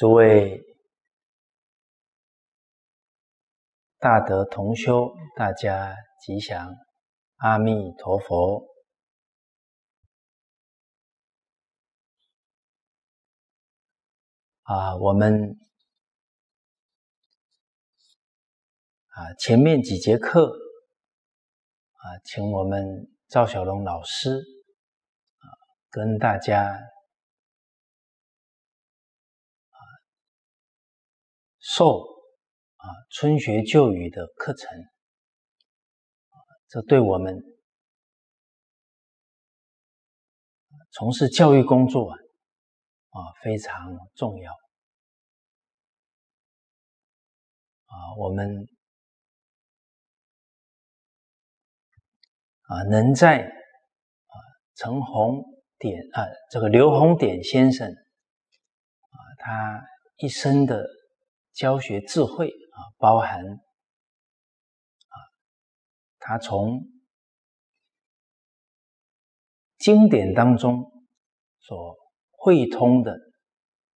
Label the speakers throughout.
Speaker 1: 诸位大德同修，大家吉祥，阿弥陀佛。啊，我们啊前面几节课啊，请我们赵小龙老师啊跟大家。受啊春学旧语的课程，这对我们从事教育工作啊啊非常重要啊，我们啊能在啊陈红点啊这个刘洪典先生啊他一生的。教学智慧啊，包含啊，他从经典当中所汇通的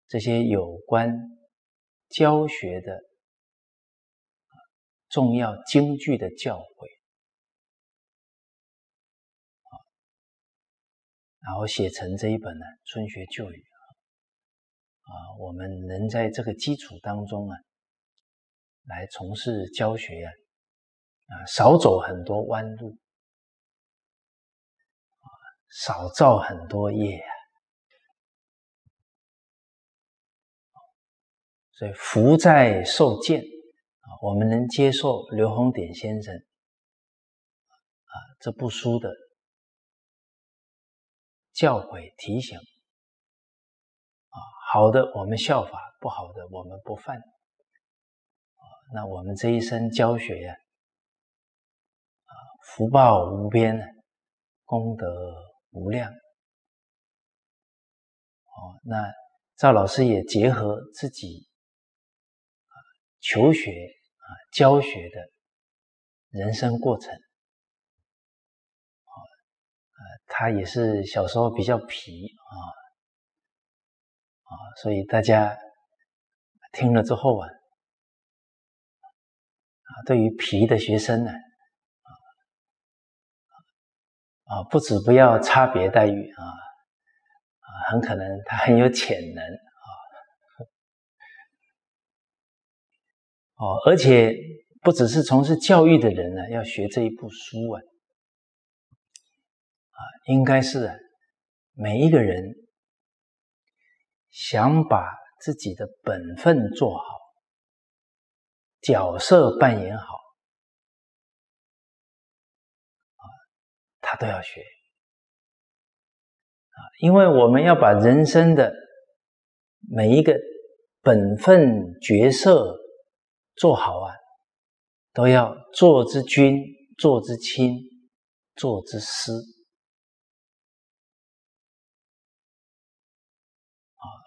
Speaker 1: 这些有关教学的重要经句的教诲啊，然后写成这一本呢《春学旧语》。啊，我们能在这个基础当中啊，来从事教学啊，啊，少走很多弯路，啊，少造很多业啊，所以福在受见啊，我们能接受刘洪典先生啊这部书的教诲提醒。好的，我们效法；不好的，我们不犯。那我们这一生教学呀，啊，福报无边，功德无量。哦，那赵老师也结合自己求学啊教学的人生过程。啊，他也是小时候比较皮啊。啊，所以大家听了之后啊，啊，对于皮的学生呢，啊，不止不要差别待遇啊，啊，很可能他很有潜能啊，哦，而且不只是从事教育的人呢，要学这一部书啊，啊，应该是每一个人。想把自己的本分做好，角色扮演好，啊，他都要学，啊，因为我们要把人生的每一个本分角色做好啊，都要做之君，做之亲，做之师。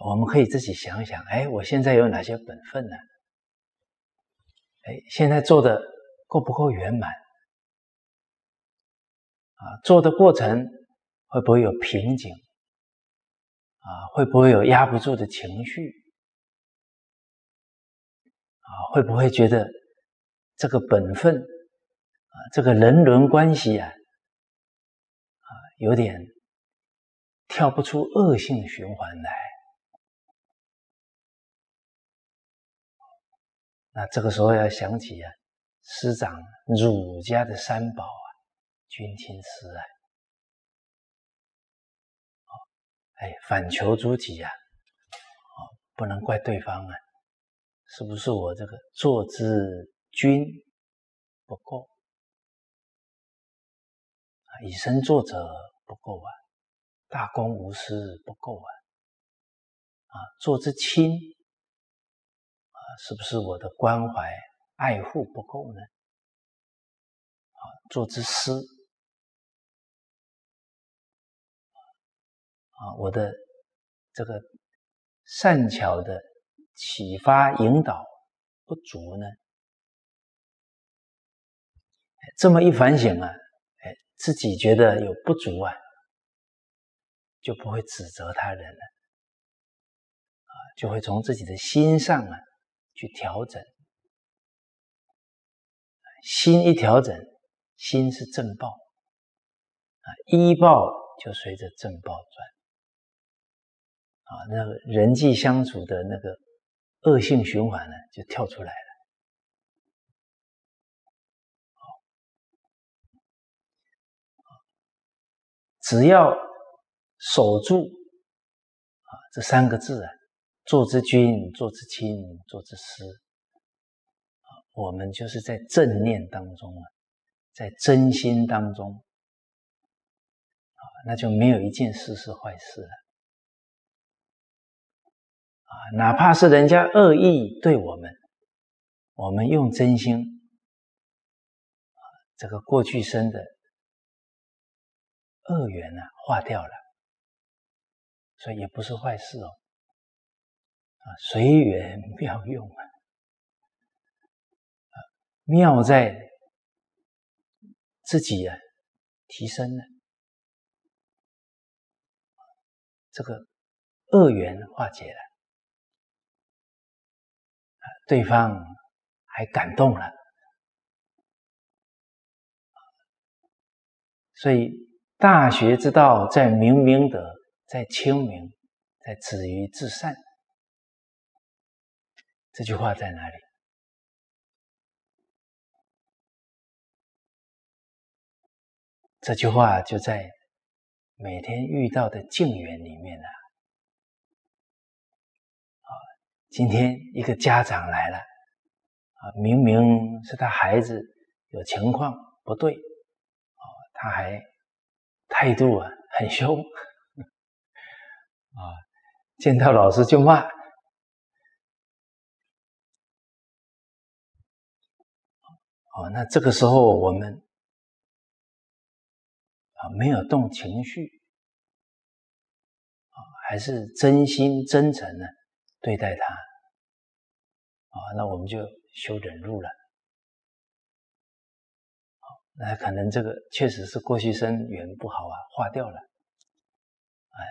Speaker 1: 我们可以自己想想，哎，我现在有哪些本分呢？哎，现在做的够不够圆满？啊，做的过程会不会有瓶颈？啊，会不会有压不住的情绪？啊，会不会觉得这个本分啊，这个人伦关系啊，啊，有点跳不出恶性循环来？那这个时候要想起啊，师长儒家的三宝啊，君亲师爱，哎，反求诸己啊，哦，不能怪对方啊，是不是我这个做之君不够？以身作则不够啊，大公无私不够啊，啊，做之亲。是不是我的关怀爱护不够呢？啊，做之师啊，我的这个善巧的启发引导不足呢？这么一反省啊，哎，自己觉得有不足啊，就不会指责他人了。啊，就会从自己的心上啊去调整，心一调整，心是正报。啊，依报就随着正报转。啊，那个人际相处的那个恶性循环呢就跳出来了。只要守住啊这三个字啊，做之君，做之亲，做之师，我们就是在正念当中啊，在真心当中啊，那就没有一件事是坏事了啊，哪怕是人家恶意对我们，我们用真心，这个过去生的。恶缘呢化掉了，所以也不是坏事哦。啊，随缘妙用啊，妙在自己啊提升了，这个恶缘化解了，对方还感动了，所以。大学之道，在明明德，在清明，在止于至善。这句话在哪里？这句话就在每天遇到的境缘里面啊。啊，今天一个家长来了，啊，明明是他孩子有情况不对，啊，他还。态度啊，很凶 啊！见到老师就骂。哦，那这个时候我们啊没有动情绪啊，还是真心真诚的对待他啊，那我们就修忍辱了。那可能这个确实是过去生缘不好啊，化掉了，哎，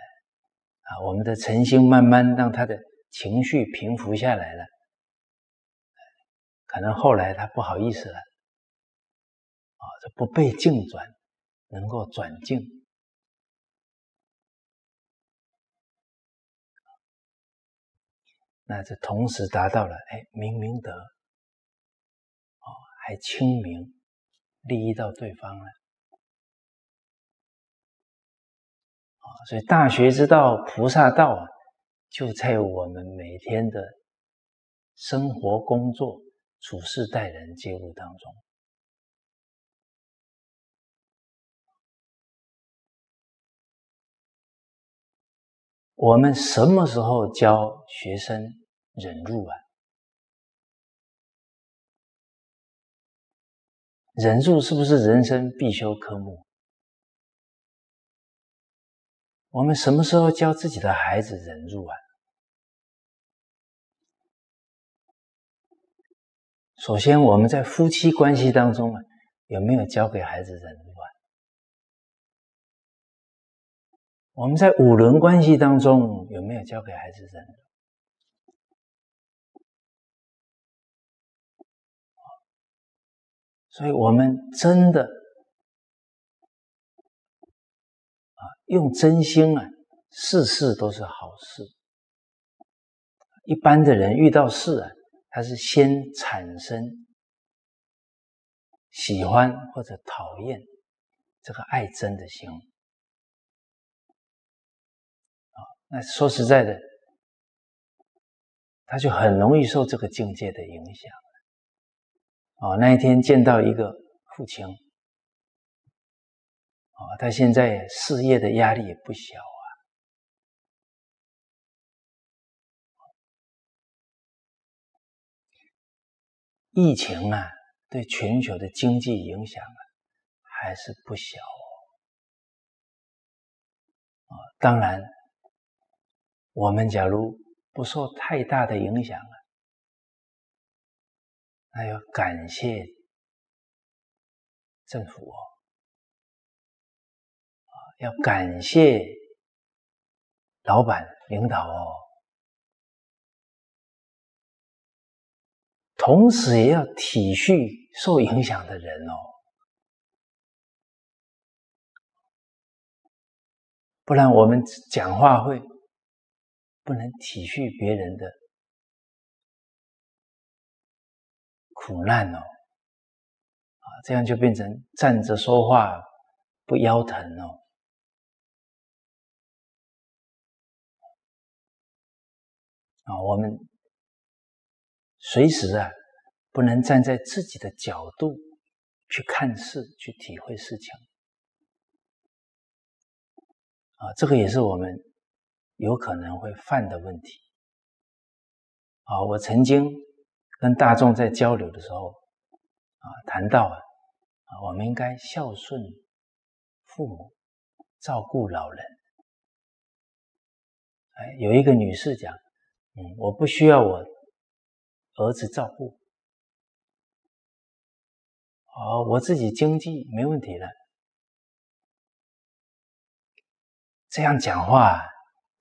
Speaker 1: 啊，我们的诚心慢慢让他的情绪平复下来了，可能后来他不好意思了，啊，这不被境转，能够转境，那这同时达到了，哎，明明德，哦，还清明。利益到对方了啊！所以大学之道、菩萨道啊，就在我们每天的生活、工作、处事、待人接物当中。我们什么时候教学生忍辱啊？忍辱是不是人生必修科目？我们什么时候教自己的孩子忍辱啊？首先，我们在夫妻关系当中啊，有没有教给孩子忍辱啊？我们在五伦关系当中有没有教给孩子忍辱？所以，我们真的啊，用真心啊，事事都是好事。一般的人遇到事啊，他是先产生喜欢或者讨厌这个爱真的心。那说实在的，他就很容易受这个境界的影响。哦，那一天见到一个父亲，哦，他现在事业的压力也不小啊。疫情啊，对全球的经济影响啊，还是不小哦。当然，我们假如不受太大的影响了。那要感谢政府哦，啊，要感谢老板领导哦，同时也要体恤受影响的人哦，不然我们讲话会不能体恤别人的苦难哦，啊，这样就变成站着说话不腰疼哦。啊，我们随时啊，不能站在自己的角度去看事、去体会事情。啊，这个也是我们有可能会犯的问题。啊，我曾经跟大众在交流的时候，啊，谈到啊，我们应该孝顺父母，照顾老人。哎，有一个女士讲。嗯，我不需要我儿子照顾，哦，我自己经济没问题了。这样讲话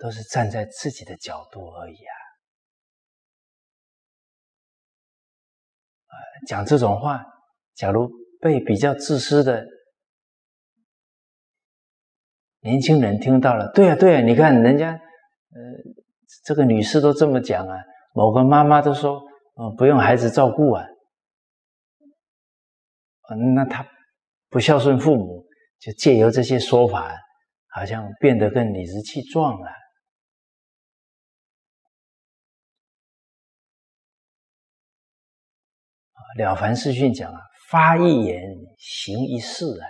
Speaker 1: 都是站在自己的角度而已啊！啊讲这种话，假如被比较自私的年轻人听到了，对啊，对啊，你看人家，呃。这个女士都这么讲啊，某个妈妈都说，嗯，不用孩子照顾啊，那她不孝顺父母，就借由这些说法，好像变得更理直气壮了。了凡四训讲啊，发一言，行一事啊，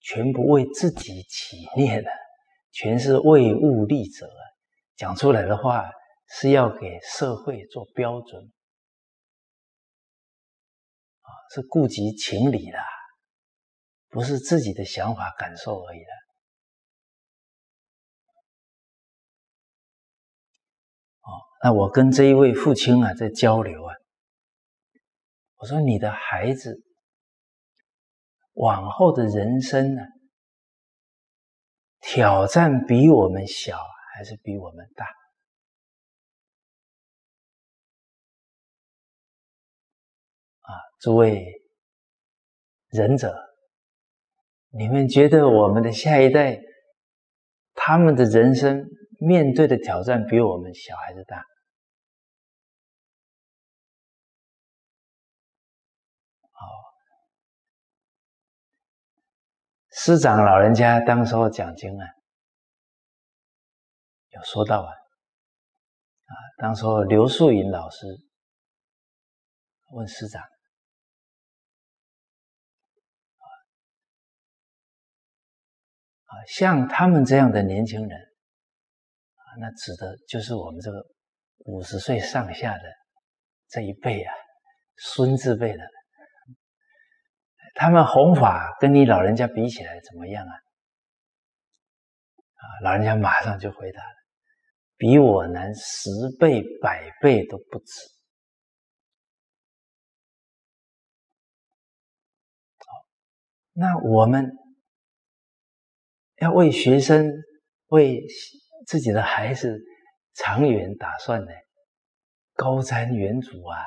Speaker 1: 全不为自己起念的，全是为物利者。讲出来的话是要给社会做标准啊，是顾及情理的，不是自己的想法感受而已的。哦，那我跟这一位父亲啊在交流啊，我说你的孩子往后的人生呢，挑战比我们小。还是比我们大啊！诸位仁者，你们觉得我们的下一代，他们的人生面对的挑战比我们小还是大？师长老人家当时候讲经啊。有说到啊，啊，当时候刘素云老师问师长，啊，像他们这样的年轻人，啊，那指的就是我们这个五十岁上下的这一辈啊，孙子辈的，他们弘法跟你老人家比起来怎么样啊？啊，老人家马上就回答了。比我难十倍、百倍都不止。那我们要为学生、为自己的孩子长远打算呢，高瞻远瞩啊！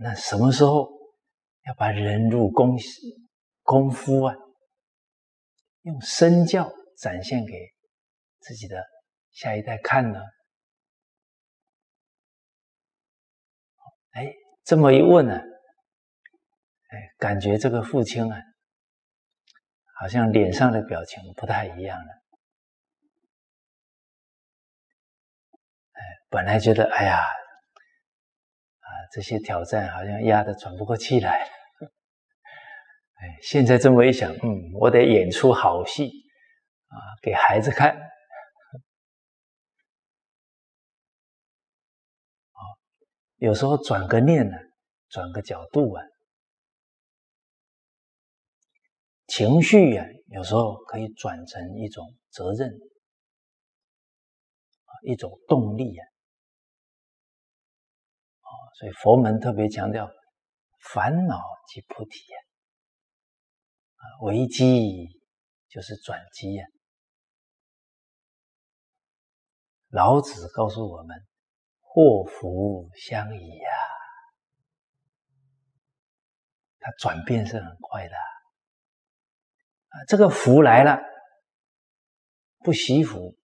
Speaker 1: 那什么时候要把忍辱功功夫啊，用身教展现给自己的？下一代看呢？哎，这么一问呢，哎，感觉这个父亲啊，好像脸上的表情不太一样了。哎，本来觉得哎呀，这些挑战好像压得喘不过气来。哎，现在这么一想，嗯，我得演出好戏啊，给孩子看。有时候转个念呢，转个角度啊，情绪呀，有时候可以转成一种责任，一种动力呀，所以佛门特别强调烦恼即菩提呀，啊，危机就是转机呀。老子告诉我们。祸福相依呀，它转变是很快的啊。这个福来了，不惜福，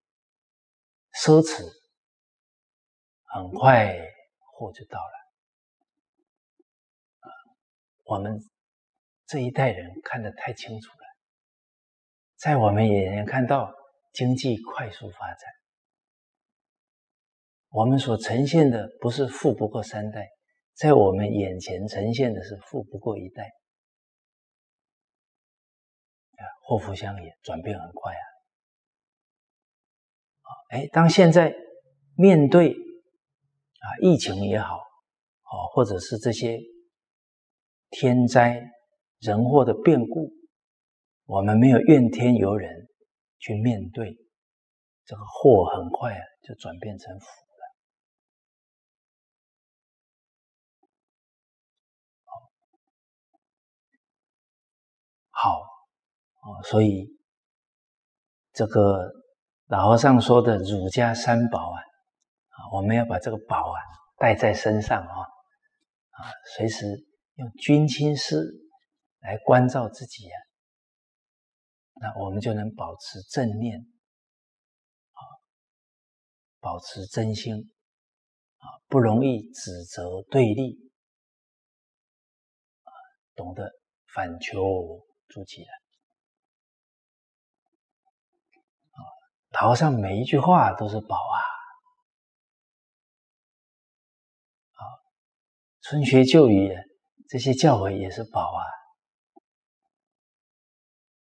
Speaker 1: 奢侈，很快祸就到了。我们这一代人看得太清楚了，在我们眼前看到经济快速发展，我们所呈现的不是富不过三代，在我们眼前呈现的是富不过一代，啊，祸福相依，转变很快啊！哎，当现在面对啊疫情也好，哦，或者是这些。天灾人祸的变故，我们没有怨天尤人去面对，这个祸很快就转变成福了。好，哦，所以这个老和尚说的儒家三宝啊，啊，我们要把这个宝啊带在身上啊，啊，随时。用君亲师来关照自己呀，那我们就能保持正念，啊，保持真心，啊，不容易指责对立，啊，懂得反求诸己了，啊，陶上每一句话都是宝啊，啊，春学旧语。这些教诲也是宝啊！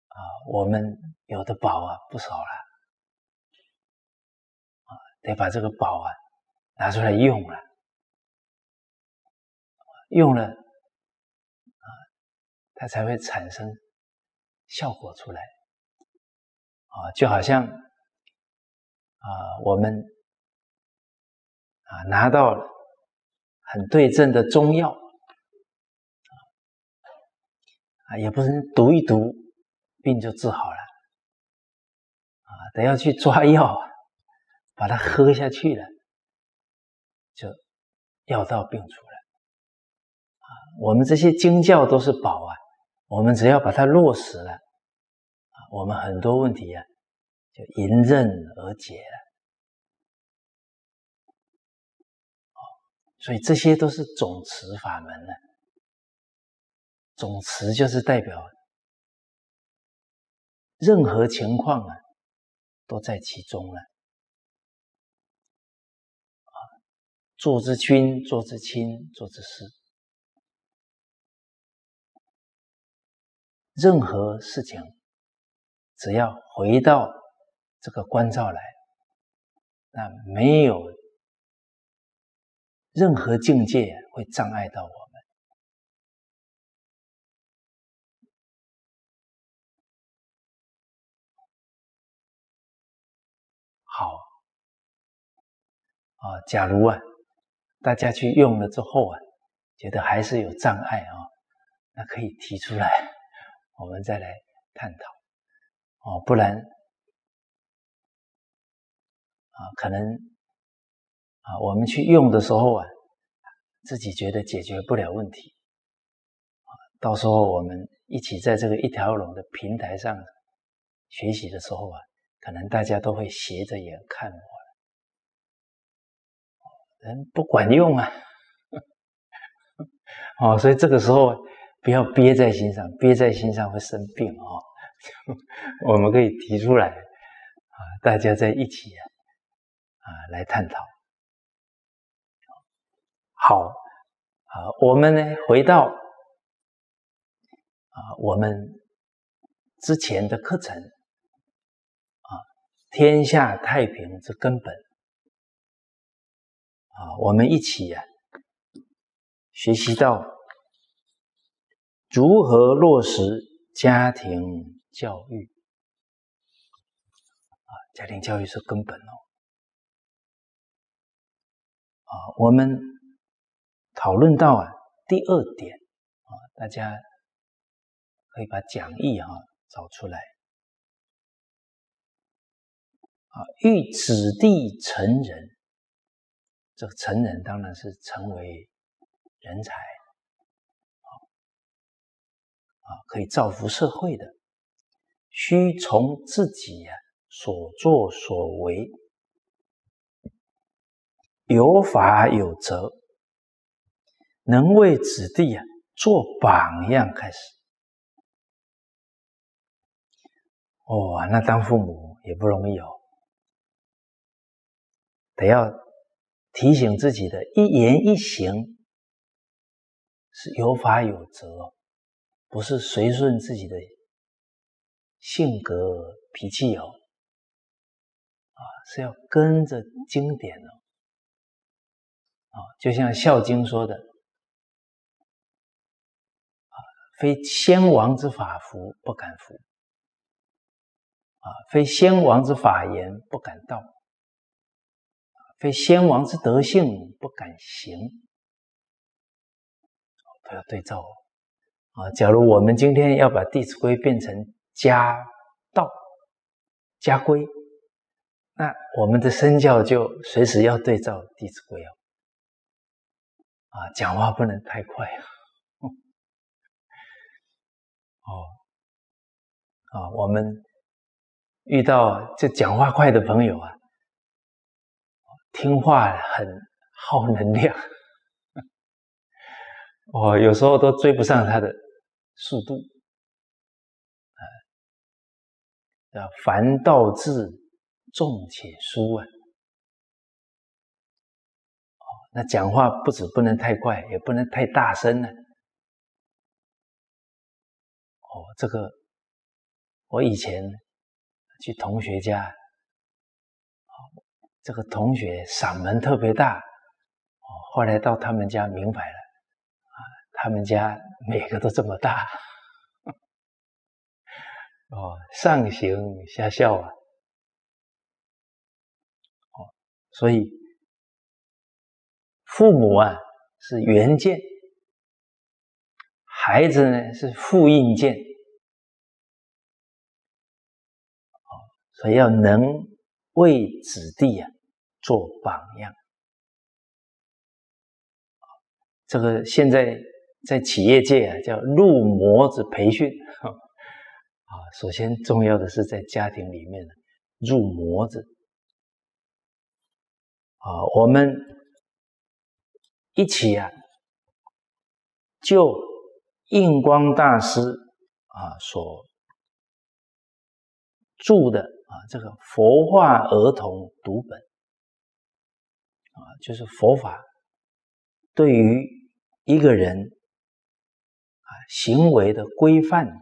Speaker 1: 啊，我们有的宝啊不少了，啊，得把这个宝啊拿出来用了，用了啊，它才会产生效果出来，啊，就好像啊，我们啊拿到了很对症的中药。啊，也不是读一读，病就治好了，啊，得要去抓药，把它喝下去了，就药到病除了。啊，我们这些经教都是宝啊，我们只要把它落实了，啊，我们很多问题啊，就迎刃而解了。所以这些都是总持法门呢。总持就是代表任何情况啊，都在其中了。啊，做之君，做之亲，做之师，任何事情，只要回到这个关照来，那没有任何境界会障碍到我。啊，假如啊，大家去用了之后啊，觉得还是有障碍啊，那可以提出来，我们再来探讨哦。不然啊，可能啊，我们去用的时候啊，自己觉得解决不了问题，到时候我们一起在这个一条龙的平台上学习的时候啊。可能大家都会斜着眼看我人不管用啊，哦，所以这个时候不要憋在心上，憋在心上会生病哦。我们可以提出来啊，大家在一起啊，来探讨。好，啊，我们呢回到啊，我们之前的课程啊。天下太平之根本啊！我们一起呀，学习到如何落实家庭教育啊！家庭教育是根本哦啊！我们讨论到啊，第二点啊，大家可以把讲义哈找出来。啊，欲子弟成人，这个成人当然是成为人才，啊，可以造福社会的，需从自己呀所作所为有法有则，能为子弟啊做榜样开始。哦，那当父母也不容易哦，得要提醒自己的一言一行是有法有则，不是随顺自己的性格脾气哦，啊，是要跟着经典哦，啊，就像《孝经》说的，啊，非先王之法服，不敢服。啊，非先王之法言不敢道，非先王之德性不敢行，不要对照哦啊！假如我们今天要把《弟子规》变成家道、家规，那我们的身教就随时要对照《弟子规》哦。啊，讲话不能太快啊！哦，啊，我们。遇到这讲话快的朋友啊，听话很耗能量，我，有时候都追不上他的速度，啊，凡道至重且疏啊，哦，那讲话不止不能太快，也不能太大声呢，哦，这个我以前。去同学家，这个同学嗓门特别大，哦，后来到他们家明白了，啊，他们家每个都这么大，哦，上行下效啊，哦，所以父母啊是原件，孩子呢是复印件。哦所以要能为子弟啊做榜样，这个现在在企业界啊叫入模子培训啊。首先重要的是在家庭里面入模子啊，我们一起啊就印光大师啊所著的。啊，这个佛化儿童读本啊，就是佛法对于一个人啊行为的规范啊，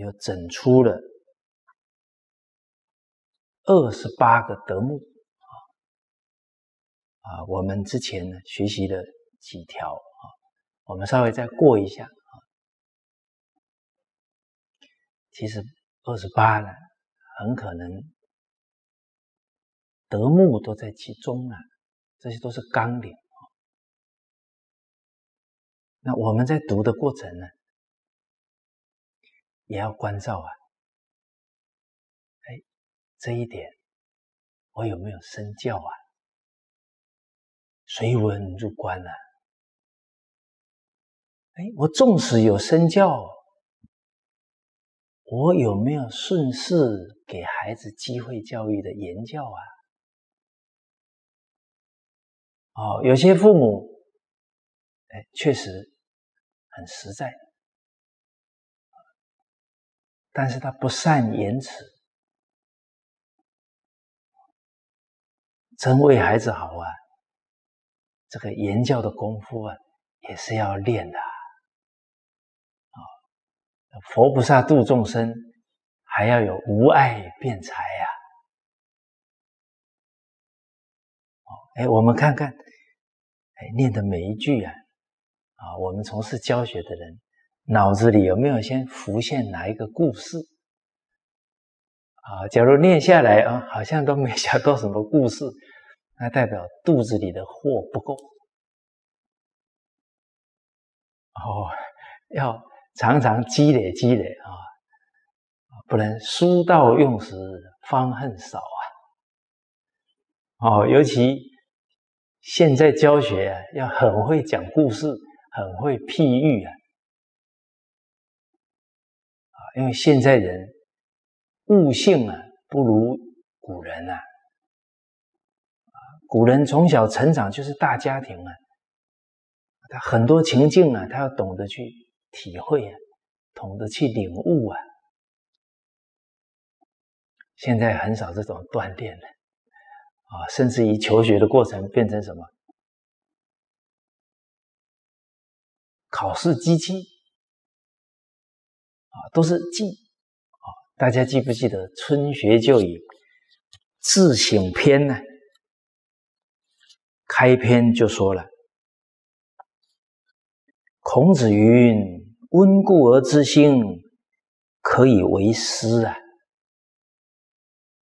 Speaker 1: 又整出了二十八个德目啊啊，我们之前呢学习了几条啊，我们稍微再过一下啊，其实二十八呢。很可能德目都在其中啊，这些都是纲领。那我们在读的过程呢，也要关照啊。哎，这一点我有没有身教啊？随文入关啊？哎，我纵使有身教。我有没有顺势给孩子机会教育的言教啊？哦，有些父母，哎，确实很实在，但是他不善言辞，真为孩子好啊！这个言教的功夫啊，也是要练的。佛菩萨度众生，还要有无碍辩才呀！哦，哎，我们看看，哎，念的每一句啊，啊，我们从事教学的人，脑子里有没有先浮现哪一个故事？啊，假如念下来啊，好像都没想到什么故事，那代表肚子里的货不够。哦，要。常常积累积累啊，不能书到用时方恨少啊！哦，尤其现在教学啊，要很会讲故事，很会譬喻啊，因为现在人悟性啊不如古人啊，古人从小成长就是大家庭啊，他很多情境啊，他要懂得去体会啊，懂得去领悟啊。现在很少这种锻炼了，啊，甚至于求学的过程变成什么？考试机器，啊，都是记，啊，大家记不记得《春学就语》自省篇呢？开篇就说了：“孔子云，温故而知新，可以为师啊。”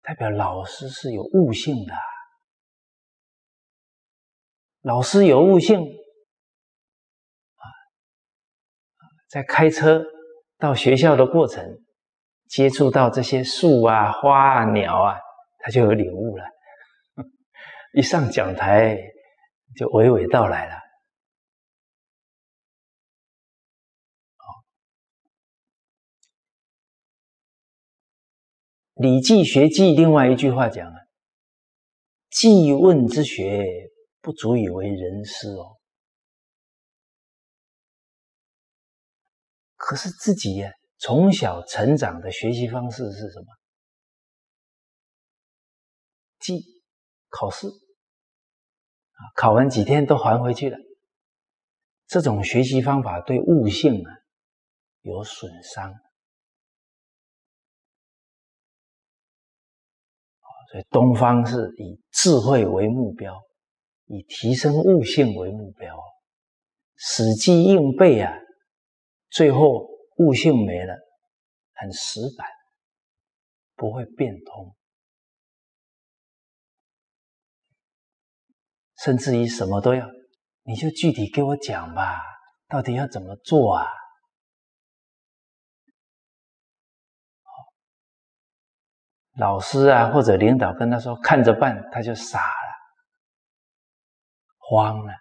Speaker 1: 代表老师是有悟性的，老师有悟性啊，在开车到学校的过程，接触到这些树啊、花啊、鸟啊，他就有领悟了。一上讲台就娓娓道来了。《礼记学记》另外一句话讲啊，“记问之学不足以为人师哦。”可是自己呀，从小成长的学习方式是什么？记考试啊，考完几天都还回去了。这种学习方法对悟性啊有损伤。所以东方是以智慧为目标，以提升悟性为目标，死记硬背啊，最后悟性没了，很死板，不会变通，甚至于什么都要，你就具体给我讲吧，到底要怎么做啊？老师啊，或者领导跟他说看着办，他就傻了，慌了。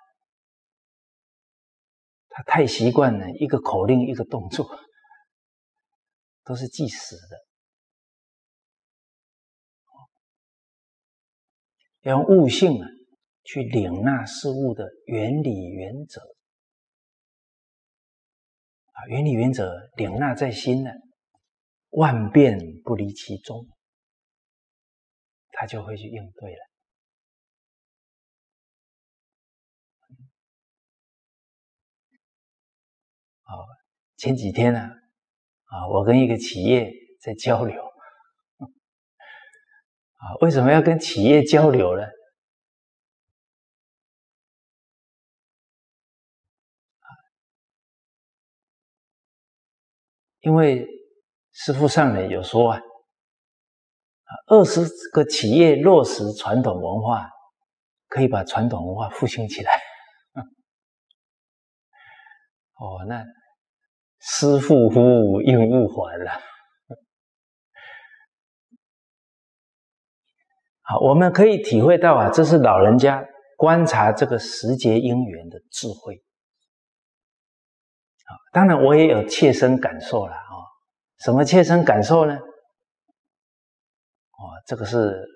Speaker 1: 他太习惯了，一个口令一个动作，都是计时的。要用悟性啊，去领纳事物的原理原则啊，原理原则领纳在心呢，万变不离其宗。他就会去应对了。好，前几天呢，啊，我跟一个企业在交流，啊，为什么要跟企业交流呢？因为师父上人有说啊。二十个企业落实传统文化，可以把传统文化复兴起来。哦，那师傅乎应勿还了。好，我们可以体会到啊，这是老人家观察这个时节因缘的智慧。啊，当然我也有切身感受了啊。什么切身感受呢？这个是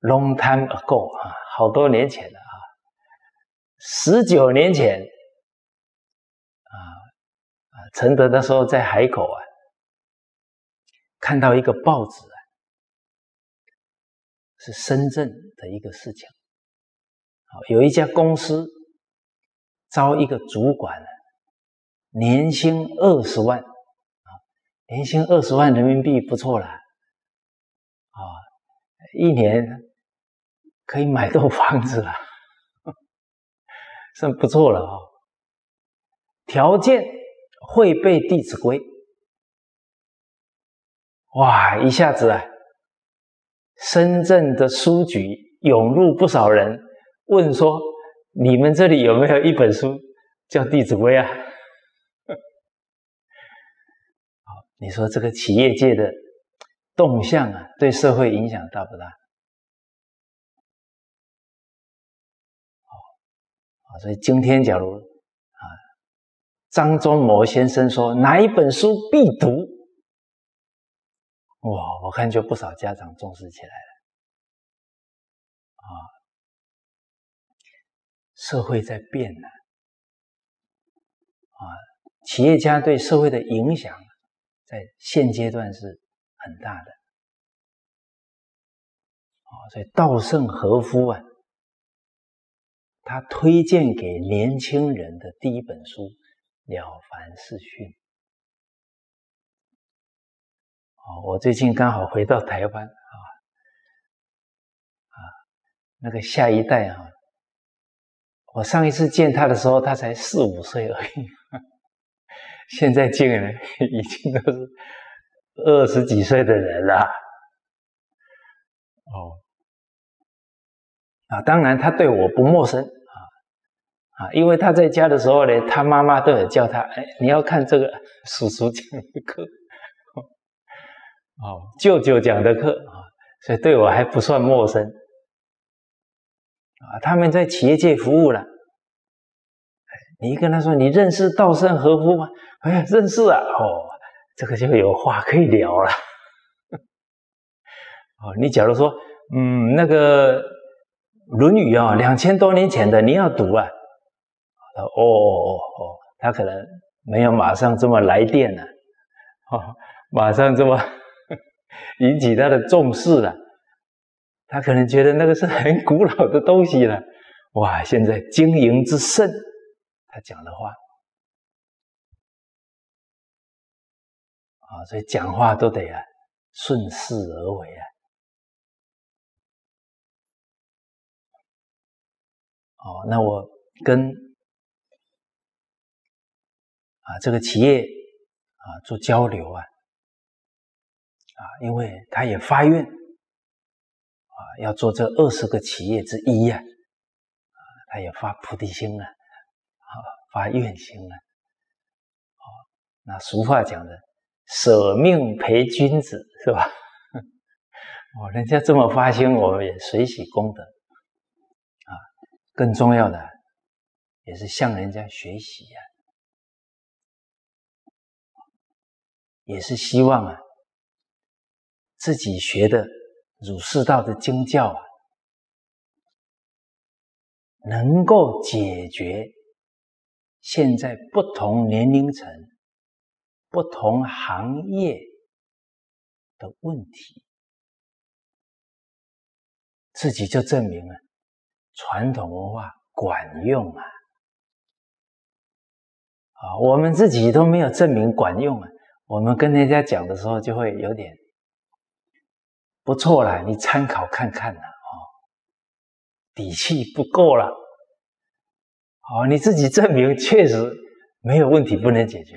Speaker 1: long time ago 啊，好多年前了啊，十九年前啊啊，承德的时候在海口啊，看到一个报纸啊，是深圳的一个事情，好，有一家公司招一个主管，年薪二十万啊，年薪二十万人民币不错了。一年可以买栋房子了，算不错了啊。条件会背《弟子规》，哇，一下子啊，深圳的书局涌入不少人，问说：“你们这里有没有一本书叫《弟子规》啊？”，你说这个企业界的。动向啊，对社会影响大不大？啊，所以今天假如啊，张忠谋先生说哪一本书必读，哇，我看就不少家长重视起来了。啊，社会在变呢，啊，企业家对社会的影响在现阶段是很大的。啊，所以稻盛和夫啊。他推荐给年轻人的第一本书《了凡四训》。哦，我最近刚好回到台湾啊，啊，那个下一代啊，我上一次见他的时候，他才四五岁而已，现在见了已经都是二十几岁的人了。哦，啊，当然他对我不陌生。啊啊，因为他在家的时候呢，他妈妈都有叫他，哎，你要看这个叔叔讲的课，哦，舅舅讲的课啊，所以对我还不算陌生。啊，他们在企业界服务了，你跟他说你认识稻盛和夫吗？哎呀，认识啊，哦，这个就有话可以聊了。哦，你假如说，嗯，那个《论语》啊，两千多年前的，你要读啊。哦哦哦，他可能没有马上这么来电了，哦，马上这么 引起他的重视了。他可能觉得那个是很古老的东西了。哇，现在经营之圣，他讲的话啊，所以讲话都得啊顺势而为啊。哦，那我跟。啊，这个企业啊，做交流啊，啊，因为他也发愿啊，要做这二十个企业之一呀，啊，他也发菩提心了，啊，发愿心了，啊，那俗话讲的“舍命陪君子”是吧？哦，人家这么发心，我们也随喜功德啊。更重要的也是向人家学习呀。也是希望啊，自己学的儒释道的经教啊，能够解决现在不同年龄层、不同行业的问题，自己就证明了传统文化管用啊！啊，我们自己都没有证明管用啊！我们跟人家讲的时候，就会有点不错了，你参考看看呐，哦，底气不够了，哦，你自己证明确实没有问题，不能解决，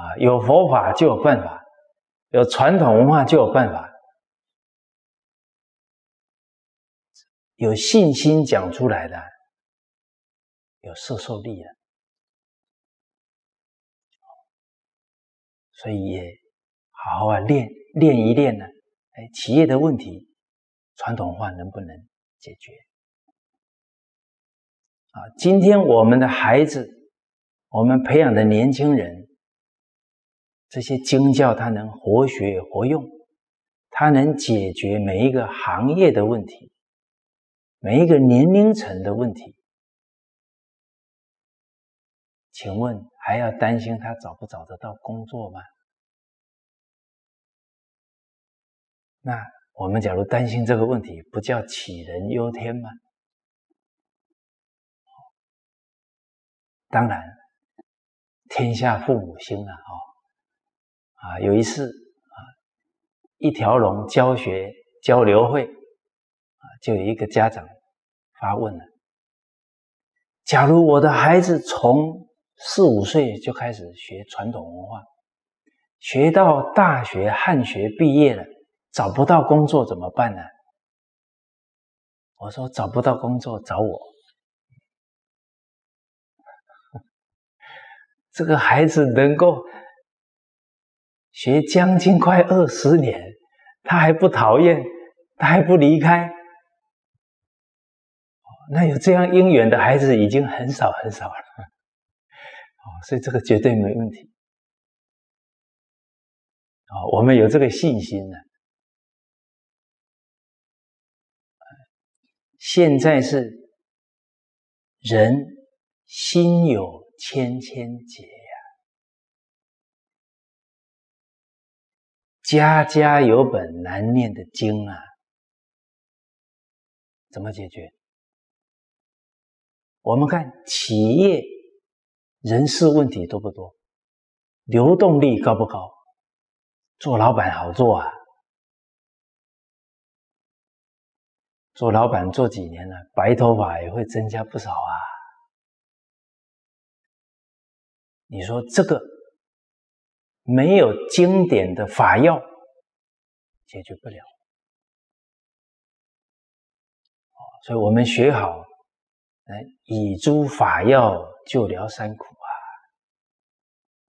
Speaker 1: 啊，有佛法就有办法，有传统文化就有办法，有信心讲出来的，有受受力的。所以也好好啊练练一练呢，哎，企业的问题传统文化能不能解决？啊，今天我们的孩子，我们培养的年轻人，这些经教它能活学活用，它能解决每一个行业的问题，每一个年龄层的问题。请问还要担心他找不找得到工作吗？那我们假如担心这个问题，不叫杞人忧天吗？当然，天下父母心啊！哦，啊，有一次啊，一条龙教学交流会啊，就有一个家长发问了：假如我的孩子从四五岁就开始学传统文化，学到大学汉学毕业了，找不到工作怎么办呢？我说找不到工作找我。这个孩子能够学将近快二十年，他还不讨厌，他还不离开。那有这样姻缘的孩子已经很少很少了，哦，所以这个绝对没问题。啊，我们有这个信心呢。现在是人心有千千结家家有本难念的经啊，怎么解决？我们看企业人事问题多不多，流动率高不高？做老板好做啊！做老板做几年了，白头发也会增加不少啊。你说这个没有经典的法药解决不了，所以我们学好。以诸法药救疗三苦啊，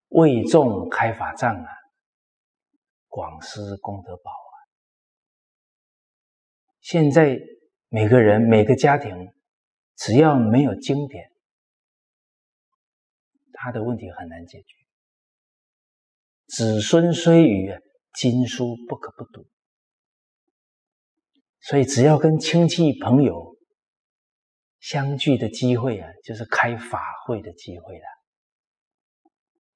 Speaker 1: 为众开法藏啊，广施功德宝啊。现在每个人每个家庭，只要没有经典，他的问题很难解决。子孙虽愚，经书不可不读。所以只要跟亲戚朋友。相聚的机会啊，就是开法会的机会了。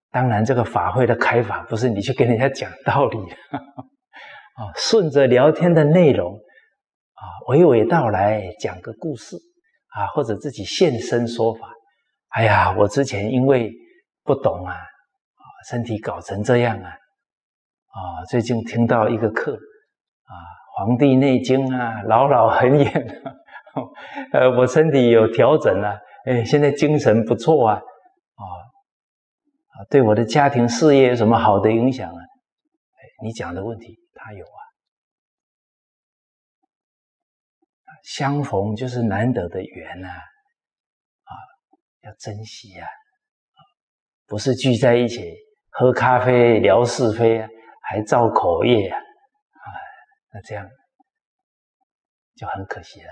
Speaker 1: 当然，这个法会的开法不是你去跟人家讲道理啊，顺着聊天的内容啊，娓娓道来讲个故事啊，或者自己现身说法。哎呀，我之前因为不懂啊，啊，身体搞成这样啊，啊，最近听到一个课啊，《黄帝内经》啊，老老很远。呃，我身体有调整了，哎，现在精神不错啊，啊啊，对我的家庭事业有什么好的影响啊？哎，你讲的问题他有啊，相逢就是难得的缘呐，啊，要珍惜啊，不是聚在一起喝咖啡聊是非啊，还造口业啊，啊，那这样就很可惜了。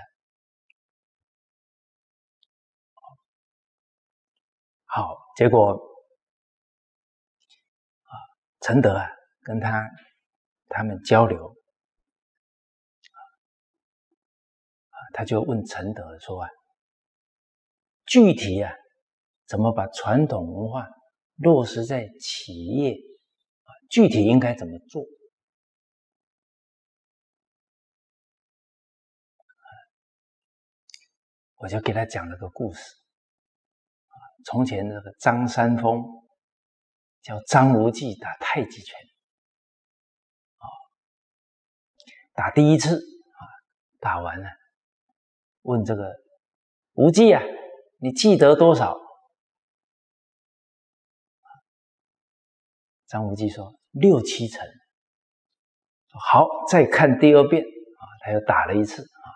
Speaker 1: 好，结果啊，陈德啊，跟他他们交流啊，他就问陈德说啊，具体啊，怎么把传统文化落实在企业啊？具体应该怎么做？我就给他讲了个故事。从前那个张三丰叫张无忌打太极拳，啊，打第一次啊，打完了，问这个无忌啊，你记得多少？张无忌说六七成。好，再看第二遍啊，他又打了一次啊，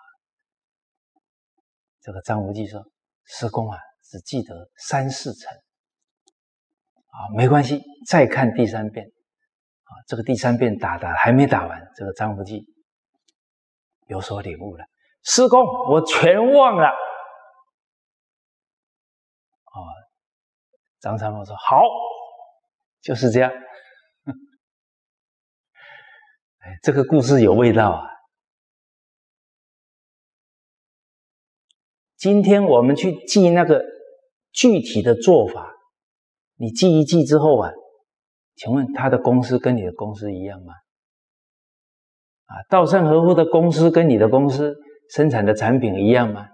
Speaker 1: 这个张无忌说师公啊。只记得三四成，啊，没关系，再看第三遍，啊，这个第三遍打打还没打完，这个张无忌有所领悟了，师公，我全忘了，啊，张三丰说好，就是这样，哎，这个故事有味道啊。今天我们去记那个。具体的做法，你记一记之后啊，请问他的公司跟你的公司一样吗？啊，稻盛和夫的公司跟你的公司生产的产品一样吗？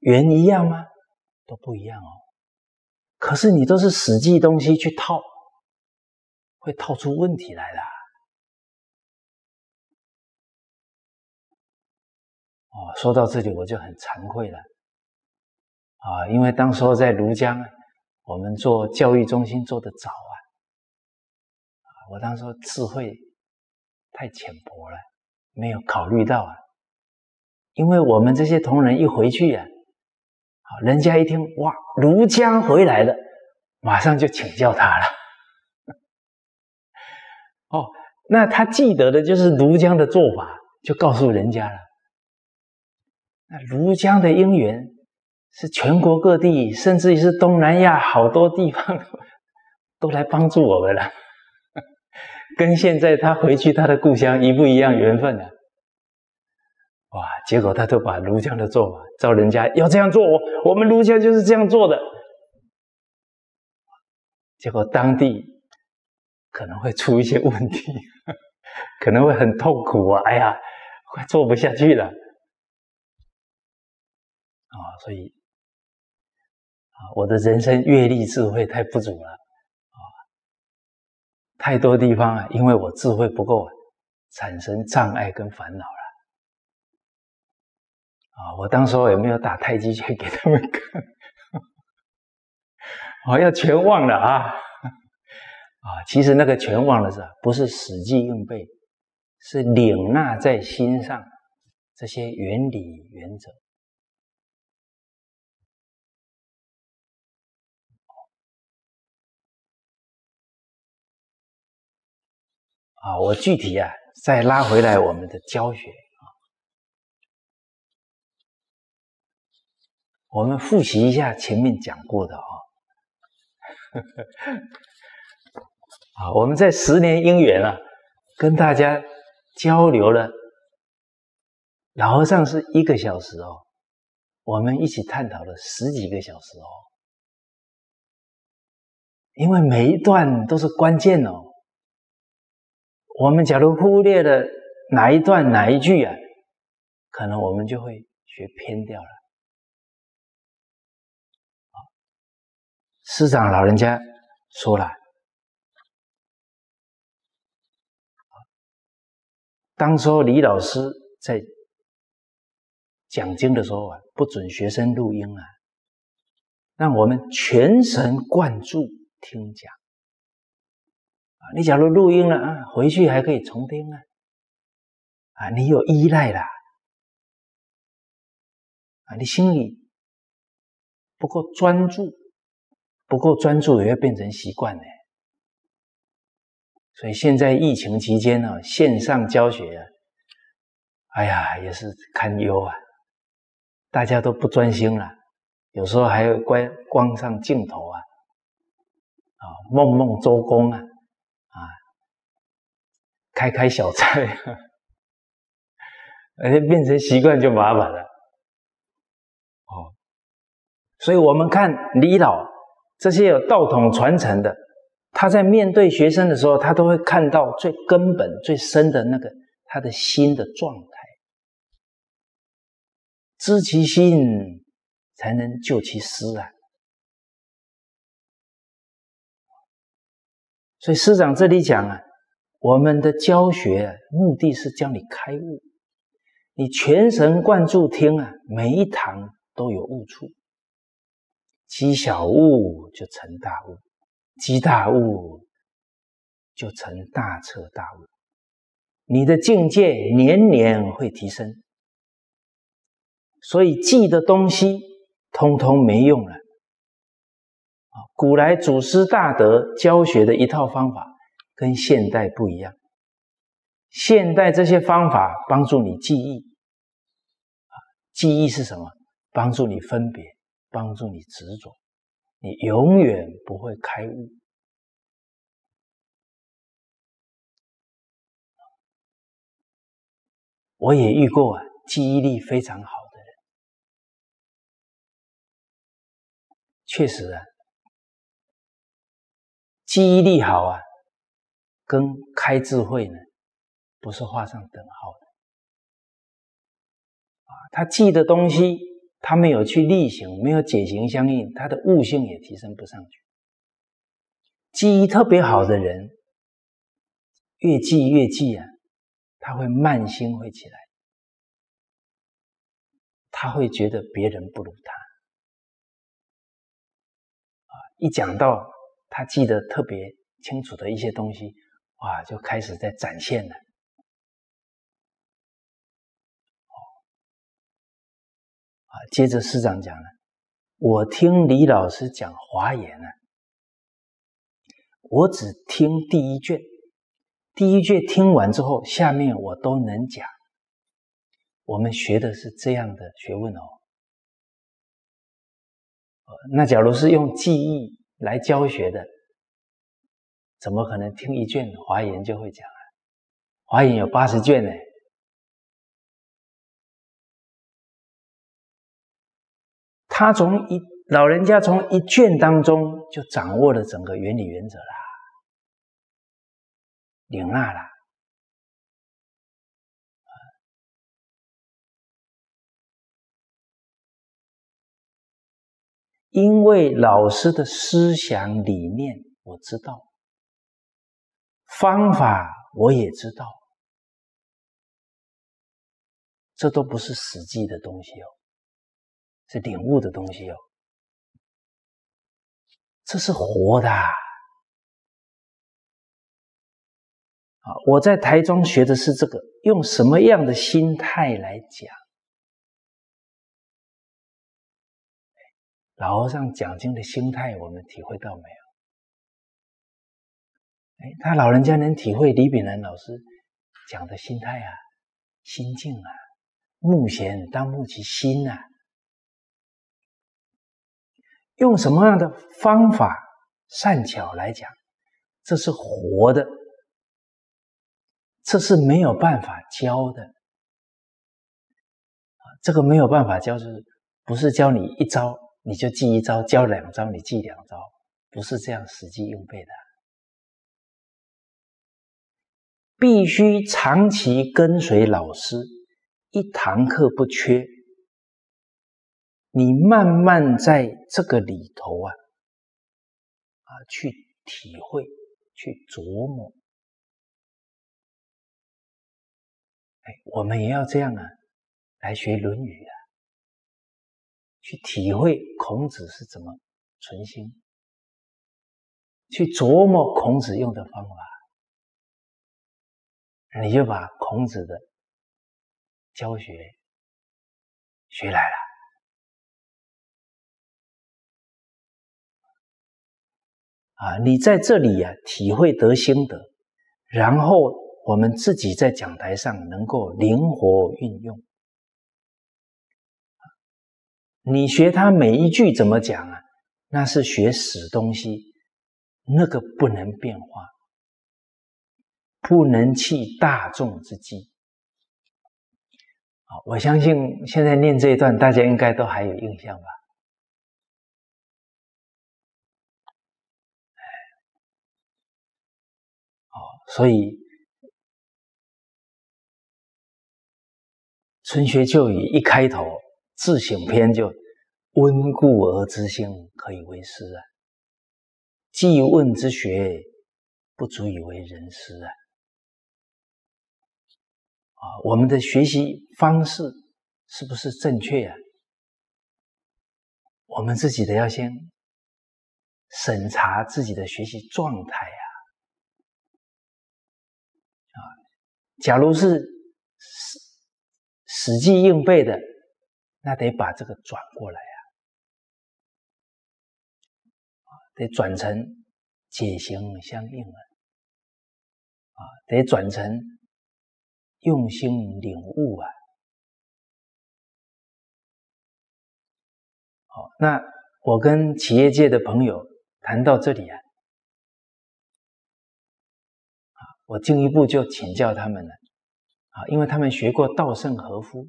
Speaker 1: 原一样吗？都不一样哦。可是你都是死记东西去套，会套出问题来的。哦，说到这里我就很惭愧了。啊，因为当时候在庐江，我们做教育中心做的早啊，我当时智慧太浅薄了，没有考虑到啊，因为我们这些同仁一回去呀，好，人家一听哇，庐江回来了，马上就请教他了。哦，那他记得的就是庐江的做法，就告诉人家了。那庐江的因缘是全国各地，甚至于是东南亚好多地方 都来帮助我们了，跟现在他回去他的故乡一不一样缘分呢？哇！结果他都把庐江的做法，照人家要这样做，我我们庐江就是这样做的。结果当地可能会出一些问题，可能会很痛苦啊！哎呀，快做不下去了啊！所以啊，我的人生阅历智慧太不足了啊，太多地方啊，因为我智慧不够，产生障碍跟烦恼了。啊！我当时候也没有打太极拳给他们看，我 要全忘了啊！啊，其实那个全忘了是不是死记硬背，是领纳在心上这些原理原则。啊，我具体啊再拉回来我们的教学啊。我们复习一下前面讲过的啊，啊，我们在十年姻缘啊，跟大家交流了，老和尚是一个小时哦，我们一起探讨了十几个小时哦，因为每一段都是关键哦，我们假如忽略了哪一段哪一句啊，可能我们就会学偏掉了。师长老人家说了，当初李老师在讲经的时候啊，不准学生录音啊，让我们全神贯注听讲。你假如录音了啊，回去还可以重听啊。啊，你有依赖啦，啊，你心里不够专注。不够专注也会变成习惯呢，所以现在疫情期间呢，线上教学啊，哎呀也是堪忧啊，大家都不专心了，有时候还要关关上镜头啊，啊梦梦周公，啊开开小差，而 且变成习惯就麻烦了，哦，所以我们看李老。这些有道统传承的，他在面对学生的时候，他都会看到最根本、最深的那个他的心的状态。知其心，才能救其思啊！所以师长这里讲啊，我们的教学目的是教你开悟，你全神贯注听啊，每一堂都有悟处。积小悟就成大悟，积大悟就成大彻大悟。你的境界年年会提升，所以记的东西通通没用了。啊，古来祖师大德教学的一套方法跟现代不一样。现代这些方法帮助你记忆，记忆是什么？帮助你分别。帮助你执着，你永远不会开悟。我也遇过啊，记忆力非常好的人，确实啊，记忆力好啊，跟开智慧呢，不是画上等号的。啊，他记的东西。他没有去力行，没有解行相应，他的悟性也提升不上去。记忆特别好的人，越记越记啊，他会慢心会起来，他会觉得别人不如他。啊，一讲到他记得特别清楚的一些东西，哇，就开始在展现了。啊接着师长讲了，我听李老师讲华严呢，我只听第一卷，第一卷听完之后，下面我都能讲。我们学的是这样的学问哦。那假如是用记忆来教学的，怎么可能听一卷华严就会讲啊？华严有八十卷呢。他从一老人家从一卷当中就掌握了整个原理原则啦，领纳了，因为老师的思想理念我知道，方法我也知道，这都不是实际的东西哦。是领悟的东西哦，这是活的啊！我在台中学的是这个，用什么样的心态来讲？老和尚讲经的心态，我们体会到没有？哎，他老人家能体会李炳南老师讲的心态啊，心境啊，目前当目其心啊。用什么样的方法善巧来讲，这是活的，这是没有办法教的这个没有办法教，是不是教你一招你就记一招，教两招你记两招，不是这样实际用背的，必须长期跟随老师，一堂课不缺。你慢慢在这个里头啊，啊，去体会，去琢磨。哎，我们也要这样啊，来学《论语》啊，去体会孔子是怎么存心，去琢磨孔子用的方法，你就把孔子的教学学来了。啊，你在这里呀，体会得心得，然后我们自己在讲台上能够灵活运用。你学他每一句怎么讲啊？那是学死东西，那个不能变化，不能弃大众之机。好，我相信现在念这一段，大家应该都还有印象吧？好所以，春学旧语一开头，自省篇就温故而知新，可以为师啊。记问之学，不足以为人师啊。啊，我们的学习方式是不是正确啊？我们自己的要先审查自己的学习状态呀啊。假如是死死记硬背的，那得把这个转过来啊，得转成解行相应啊，啊，得转成用心领悟啊。好，那我跟企业界的朋友谈到这里啊。我进一步就请教他们了，啊，因为他们学过稻盛和夫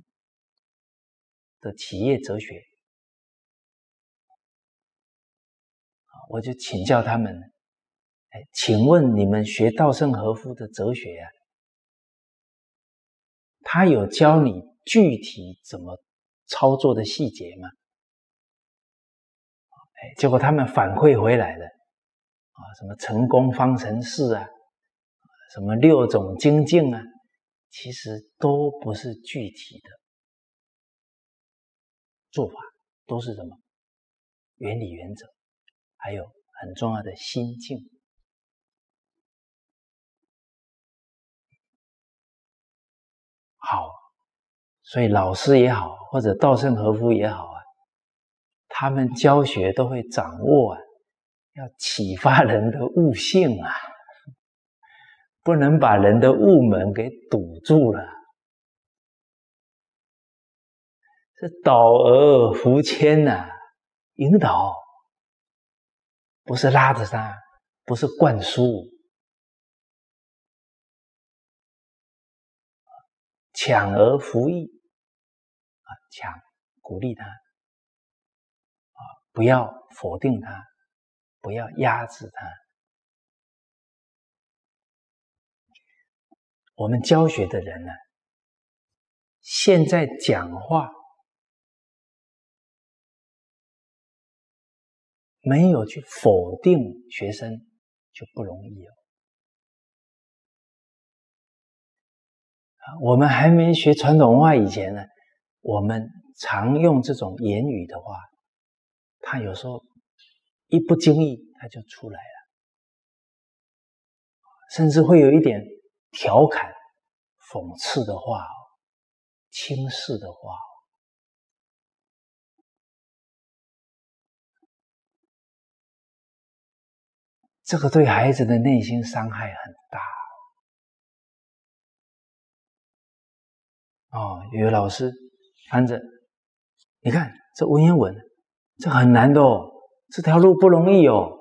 Speaker 1: 的企业哲学，我就请教他们，哎，请问你们学稻盛和夫的哲学啊，他有教你具体怎么操作的细节吗？哎，结果他们反馈回来了，啊，什么成功方程式啊？什么六种精进啊？其实都不是具体的做法，都是什么原理原则，还有很重要的心境。好，所以老师也好，或者稻盛和夫也好啊，他们教学都会掌握啊，要启发人的悟性啊。不能把人的悟门给堵住了是导而扶牵呐，引导，不是拉着他，不是灌输，抢而扶益啊，抢鼓励他啊，不要否定他，不要压制他。我们教学的人呢，现在讲话没有去否定学生，就不容易哦。我们还没学传统文化以前呢，我们常用这种言语的话，他有时候一不经意他就出来了，甚至会有一点。调侃、讽刺的话，轻视的话，这个对孩子的内心伤害很大。哦，有老师看着，你看这文言文，这很难的哦，这条路不容易哦。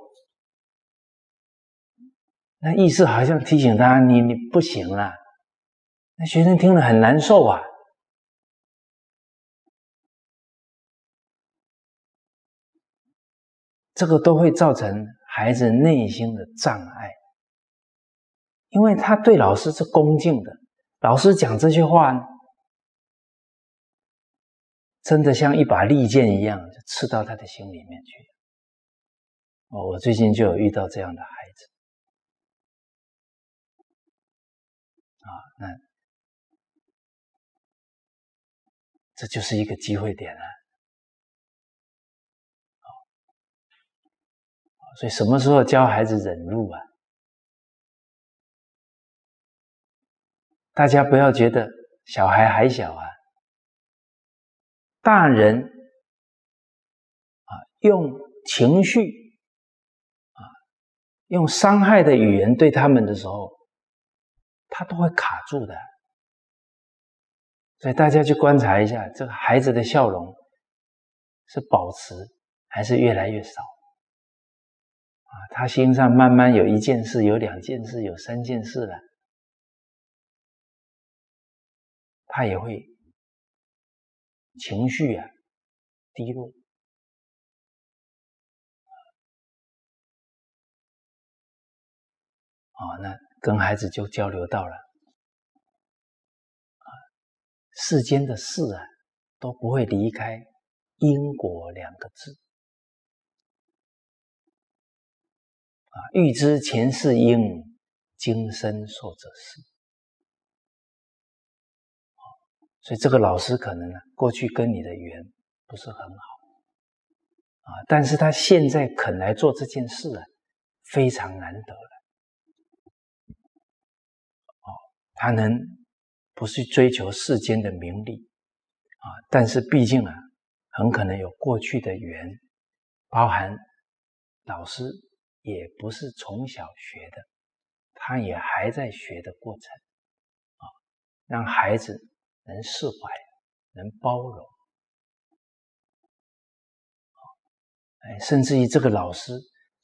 Speaker 1: 那意思好像提醒他，你你不行了。那学生听了很难受啊，这个都会造成孩子内心的障碍，因为他对老师是恭敬的，老师讲这些话，真的像一把利剑一样，就刺到他的心里面去。哦，我最近就有遇到这样的孩子。啊那这就是一个机会点了，所以什么时候教孩子忍辱啊？大家不要觉得小孩还小啊，大人啊，用情绪啊，用伤害的语言对他们的时候。他都会卡住的，所以大家去观察一下，这个孩子的笑容是保持还是越来越少？啊，他心上慢慢有一件事，有两件事，有三件事了，他也会情绪啊低落。啊，那。跟孩子就交流到了啊，世间的事啊都不会离开因果两个字啊，欲知前世因，今生受者是。所以这个老师可能呢，过去跟你的缘不是很好啊，但是他现在肯来做这件事啊，非常难得了。他能不是追求世间的名利啊，但是毕竟啊，很可能有过去的缘，包含老师也不是从小学的，他也还在学的过程啊，让孩子能释怀，能包容，哎，甚至于这个老师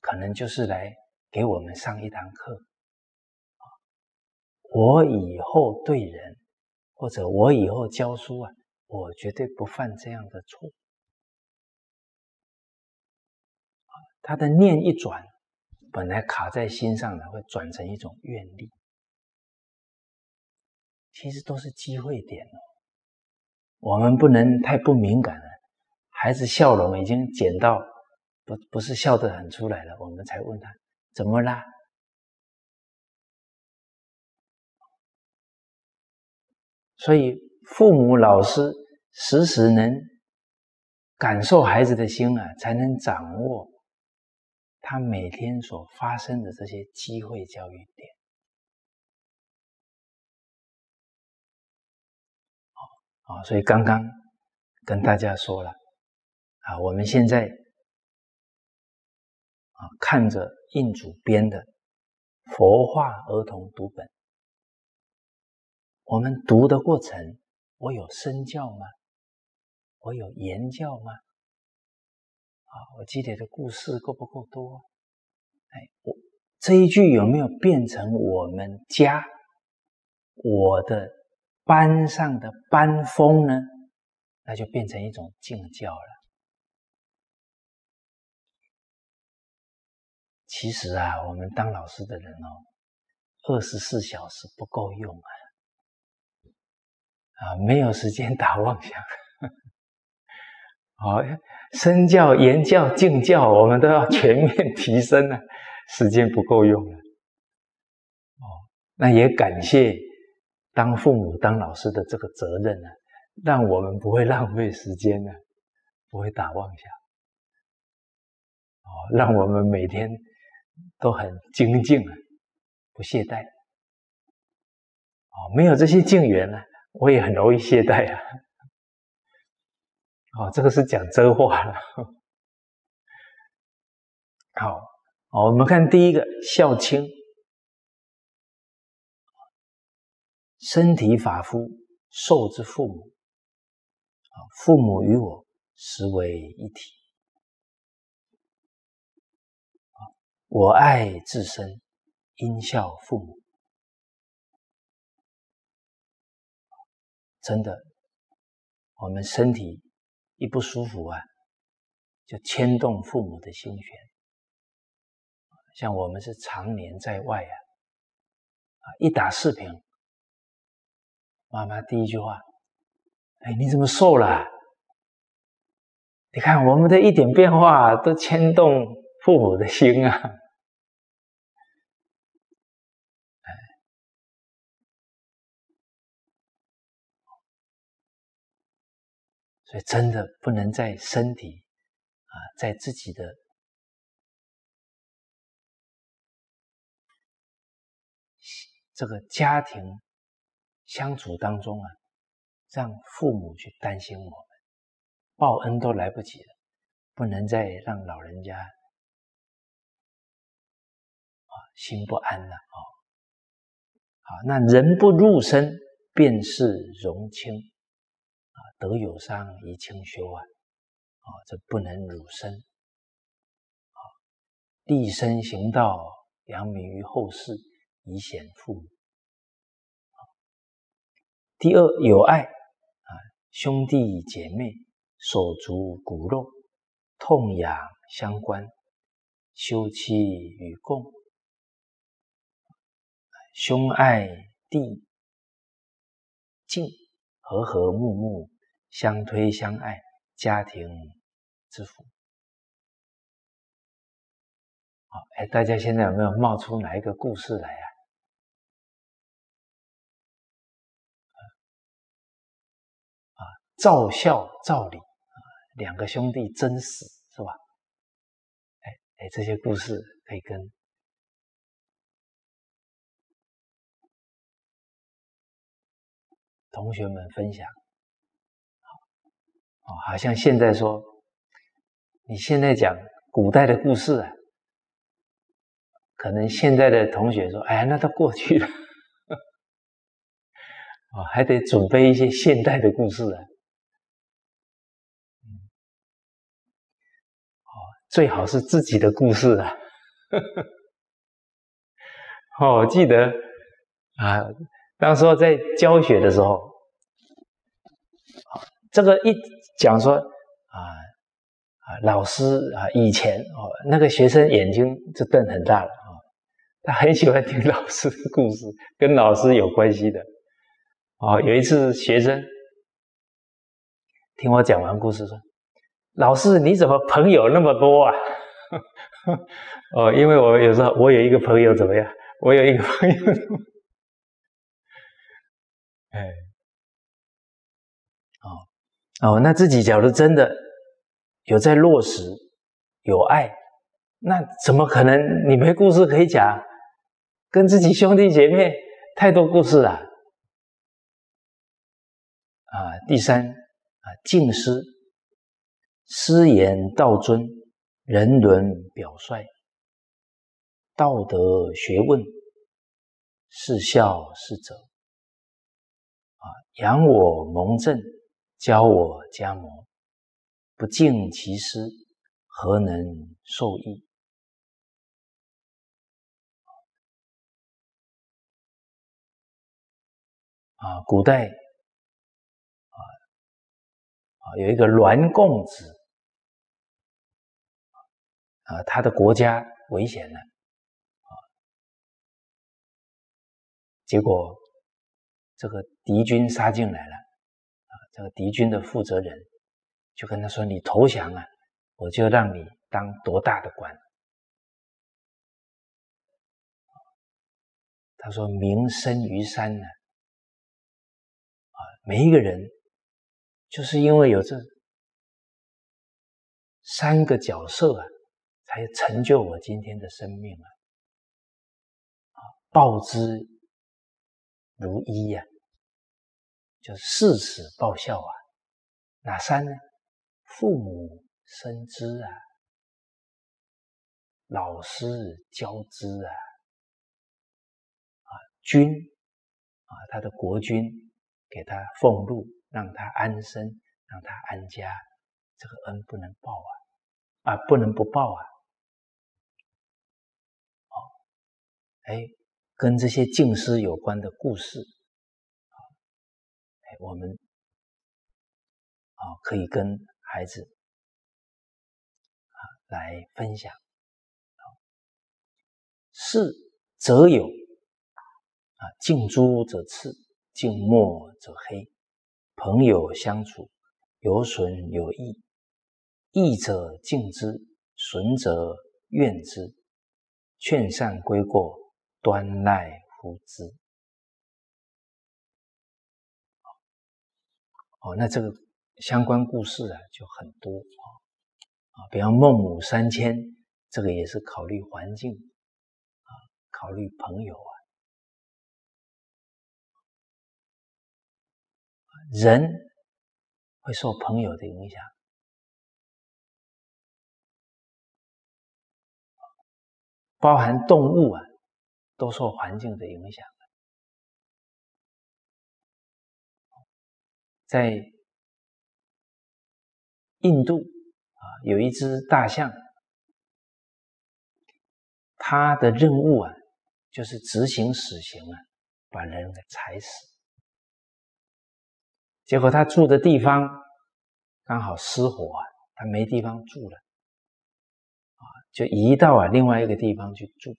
Speaker 1: 可能就是来给我们上一堂课。我以后对人，或者我以后教书啊，我绝对不犯这样的错。他的念一转，本来卡在心上的，会转成一种愿力。其实都是机会点哦。我们不能太不敏感了。孩子笑容已经减到不不是笑得很出来了，我们才问他怎么啦？所以，父母、老师时时能感受孩子的心啊，才能掌握他每天所发生的这些机会教育点。啊，所以刚刚跟大家说了啊，我们现在啊看着印主编的佛画儿童读本。我们读的过程，我有身教吗？我有言教吗？啊，我记得的故事够不够多？哎，我这一句有没有变成我们家我的班上的班风呢？那就变成一种敬教了。其实啊，我们当老师的人哦，二十四小时不够用啊，啊，没有时间打妄想。好，身教、言教、敬教，我们都要全面提升啊，时间不够用了。哦，那也感谢当父母、当老师的这个责任呢。让我们不会浪费时间呢，不会打妄想，哦，让我们每天都很精进啊，不懈怠，哦，没有这些静缘呢，我也很容易懈怠啊，哦，这个是讲真话了。好，我们看第一个孝亲，身体发肤受之父母。父母与我实为一体，我爱自身，应孝父母。真的，我们身体一不舒服啊，就牵动父母的心弦。像我们是常年在外啊，啊，一打视频，妈妈第一句话。哎，你怎么瘦了？你看我们的一点变化都牵动父母的心啊！所以真的不能在身体啊，在自己的这个家庭相处当中啊。让父母去担心我们，报恩都来不及了，不能再让老人家啊心不安了啊！好，那人不入身，便是荣轻啊，德有伤，贻亲羞啊！啊，这不能入身啊，立身行道，扬名于后世，以显父母。第二，有爱啊。兄弟姐妹，手足骨肉，痛痒相关，休戚与共，兄爱弟敬，和和睦睦，相推相爱，家庭之福。好，哎，大家现在有没有冒出哪一个故事来啊？赵孝、赵李啊，两个兄弟争死是吧？哎哎，这些故事可以跟同学们分享。哦，好像现在说，你现在讲古代的故事啊，可能现在的同学说：“哎，那都过去了。”哦，还得准备一些现代的故事啊。最好是自己的故事啊！哦，记得啊，当时候在教学的时候，这个一讲说啊啊，老师啊，以前哦，那个学生眼睛就瞪很大了啊，他很喜欢听老师的故事，跟老师有关系的。哦，有一次学生听我讲完故事说。老师，你怎么朋友那么多啊？哦，因为我有时候我有一个朋友怎么样？我有一个朋友，哎，哦哦，那自己假如真的有在落实有爱，那怎么可能你没故事可以讲？跟自己兄弟姐妹太多故事了啊！第三啊，敬师。师言道尊，人伦表率，道德学问，是孝是者。啊，养我蒙正，教我家模，不敬其师，何能受益？啊，古代啊啊有一个栾贡子啊，他的国家危险了啊，结果这个敌军杀进来了啊，这个敌军的负责人就跟他说：“你投降啊，我就让你当多大的官。”他说：“名生于山呢。”每一个人，就是因为有这三个角色啊，才成就我今天的生命啊！啊，报之如一呀，就是事死报效啊。哪三呢？父母生之啊，老师教之啊，啊，君啊，他的国君。给他俸禄，让他安身，让他安家，这个恩不能报啊，啊，不能不报啊！哦，哎，跟这些敬师有关的故事，我们啊可以跟孩子啊来分享。是则有啊，近朱则赤，近墨则黑，朋友相处有损有益，益者敬之，损者怨之。劝善归过，端赖夫之。哦，那这个相关故事啊就很多啊啊，比方孟母三迁，这个也是考虑环境啊，考虑朋友啊。人会受朋友的影响，包含动物啊，都受环境的影响。在印度啊，有一只大象，它的任务啊，就是执行死刑啊，把人给踩死。结果他住的地方刚好失火啊，他没地方住了，啊，就移到啊另外一个地方去住。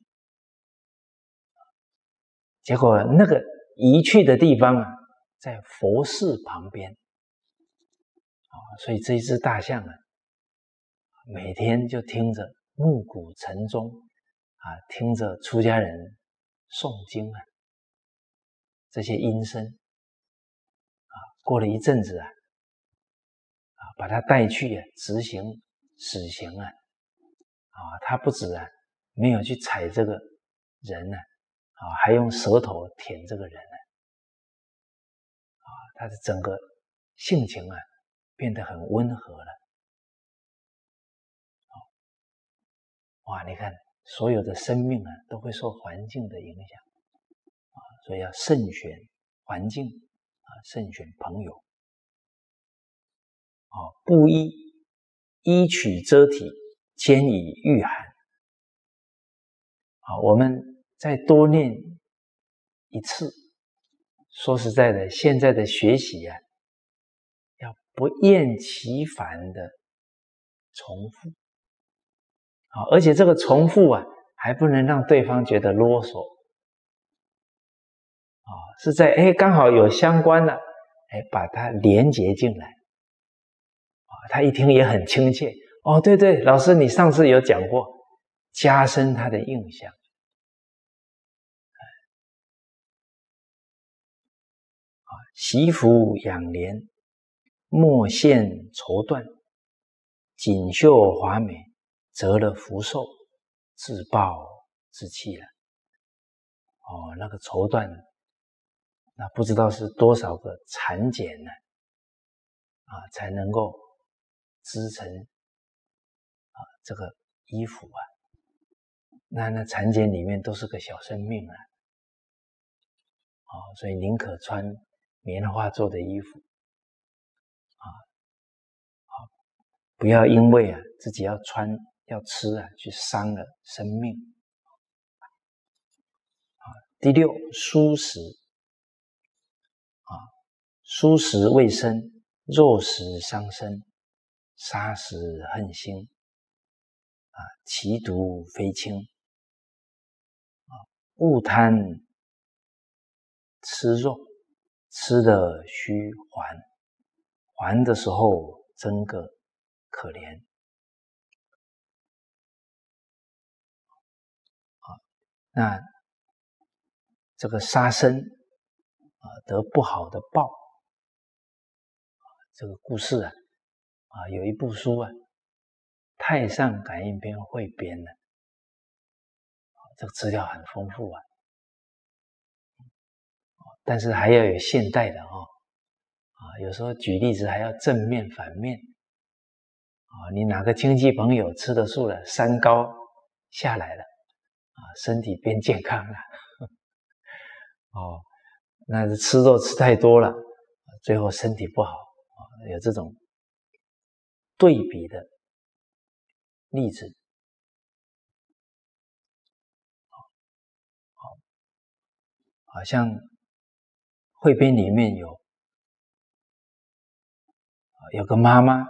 Speaker 1: 结果那个移去的地方啊，在佛寺旁边，啊，所以这一只大象啊，每天就听着暮鼓晨钟，啊，听着出家人诵经啊，这些音声啊。过了一阵子啊，啊，把他带去啊，执行死刑啊，啊，他不止啊，没有去踩这个人呢，啊，啊还用舌头舔这个人呢，啊，他的整个性情啊，变得很温和了，哇，你看，所有的生命啊，都会受环境的影响，啊，所以要慎选环境啊。慎选朋友，啊，布衣衣取遮体，兼以御寒。啊，我们再多念一次。说实在的，现在的学习啊，要不厌其烦的重复。好，而且这个重复啊，还不能让对方觉得啰嗦。啊，是在哎，刚好有相关的，哎，把它连接进来，啊，他一听也很亲切。哦，对对，老师，你上次有讲过，加深他的印象。习服养廉，莫羡绸缎，锦绣华美，折了福寿，自暴自弃了。哦，那个绸缎。那不知道是多少个蚕茧呢？啊，才能够织成啊这个衣服啊？那那蚕茧里面都是个小生命啊！啊，所以宁可穿棉花做的衣服。啊，啊，不不要因为啊自己要穿要吃啊，去伤了生命。啊，第六，蔬食。啊，蔬食卫生，肉食伤身，杀食恨心，啊，其毒非轻，啊，勿贪吃肉，吃的虚还，还的时候真个可怜。那这个杀生啊，得不好的报这个故事啊，啊，有一部书啊，《太上感应篇》汇编的，这个资料很丰富啊，但是还要有现代的哦，啊，有时候举例子还要正面反面，啊，你哪个亲戚朋友吃的素了，三高下来了。啊，身体变健康了，哦，那是吃肉吃太多了，最后身体不好啊，有这种对比的例子，好，好像汇编里面有有个妈妈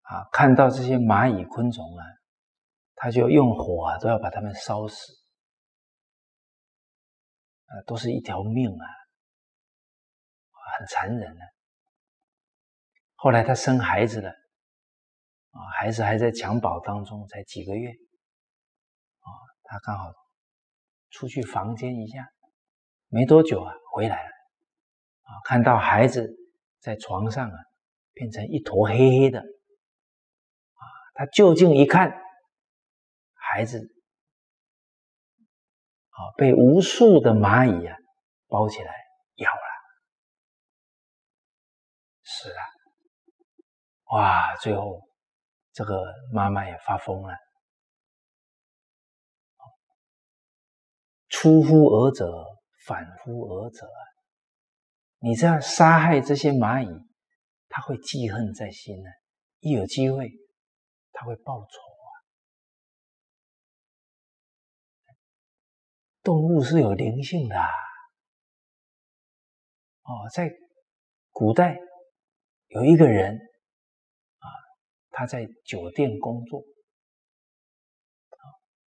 Speaker 1: 啊，看到这些蚂蚁昆虫啊。他就用火啊，都要把它们烧死，啊，都是一条命啊，很残忍的。后来他生孩子了，啊，孩子还在襁褓当中，才几个月，啊，他刚好出去房间一下，没多久啊，回来了，啊，看到孩子在床上啊，变成一坨黑黑的，啊，他就近一看。孩子，啊，被无数的蚂蚁啊包起来咬了，死了。哇！最后这个妈妈也发疯了。出乎尔者，反乎尔者。你这样杀害这些蚂蚁，他会记恨在心呢。一有机会，他会报仇啊。动物是有灵性的啊哦，在古代有一个人啊，他在酒店工作，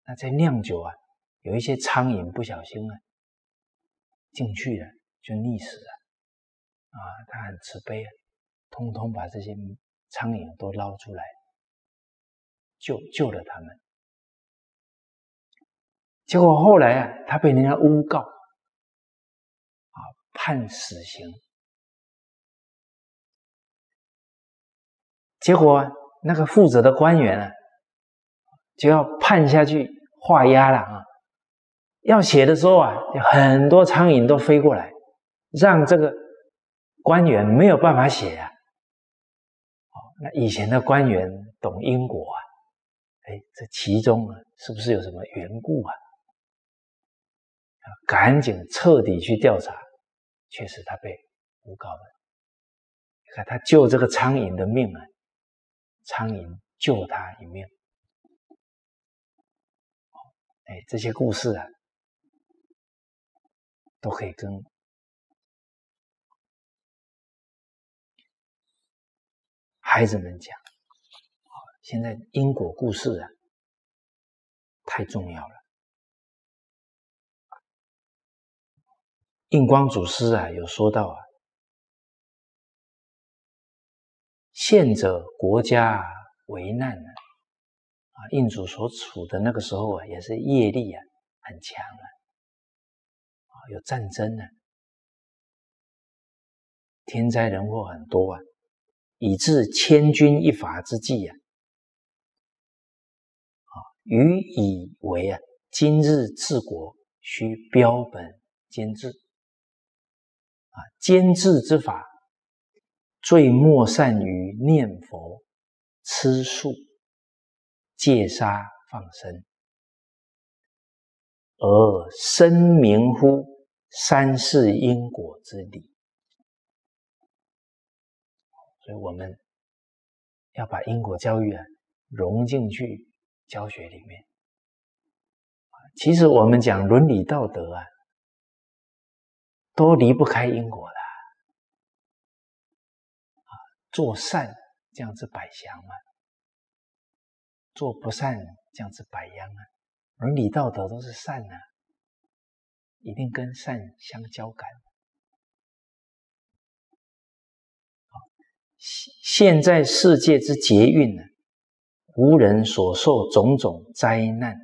Speaker 1: 那在酿酒啊，有一些苍蝇不小心啊进去了，就溺死了啊，他很慈悲啊，通通把这些苍蝇都捞出来，救救了他们。结果后来啊，他被人家诬告，啊，判死刑。结果那个负责的官员啊，就要判下去画押了啊。要写的时候啊，很多苍蝇都飞过来，让这个官员没有办法写啊。那以前的官员懂因果啊，哎，这其中啊，是不是有什么缘故啊？赶紧彻底去调查，确实他被诬告了。你看他救这个苍蝇的命啊，苍蝇救他一命。哎，这些故事啊，都可以跟孩子们讲。现在因果故事啊，太重要了。印光祖师啊，有说到啊，现者国家为难啊，印主所处的那个时候啊，也是业力啊很强，啊，有战争呢，天灾人祸很多啊，以致千钧一发之际啊，啊，予以为啊，今日治国需标本兼治。啊，兼治之法，最莫善于念佛、吃素、戒杀、放生，而深明乎三世因果之理。所以，我们要把因果教育啊融进去教学里面。其实我们讲伦理道德啊，都离不开因果的。啊，做善这样子百祥嘛，做不善这样子百殃啊。伦理道德都是善啊，一定跟善相交感。现在世界之劫运呢，无人所受种种灾难。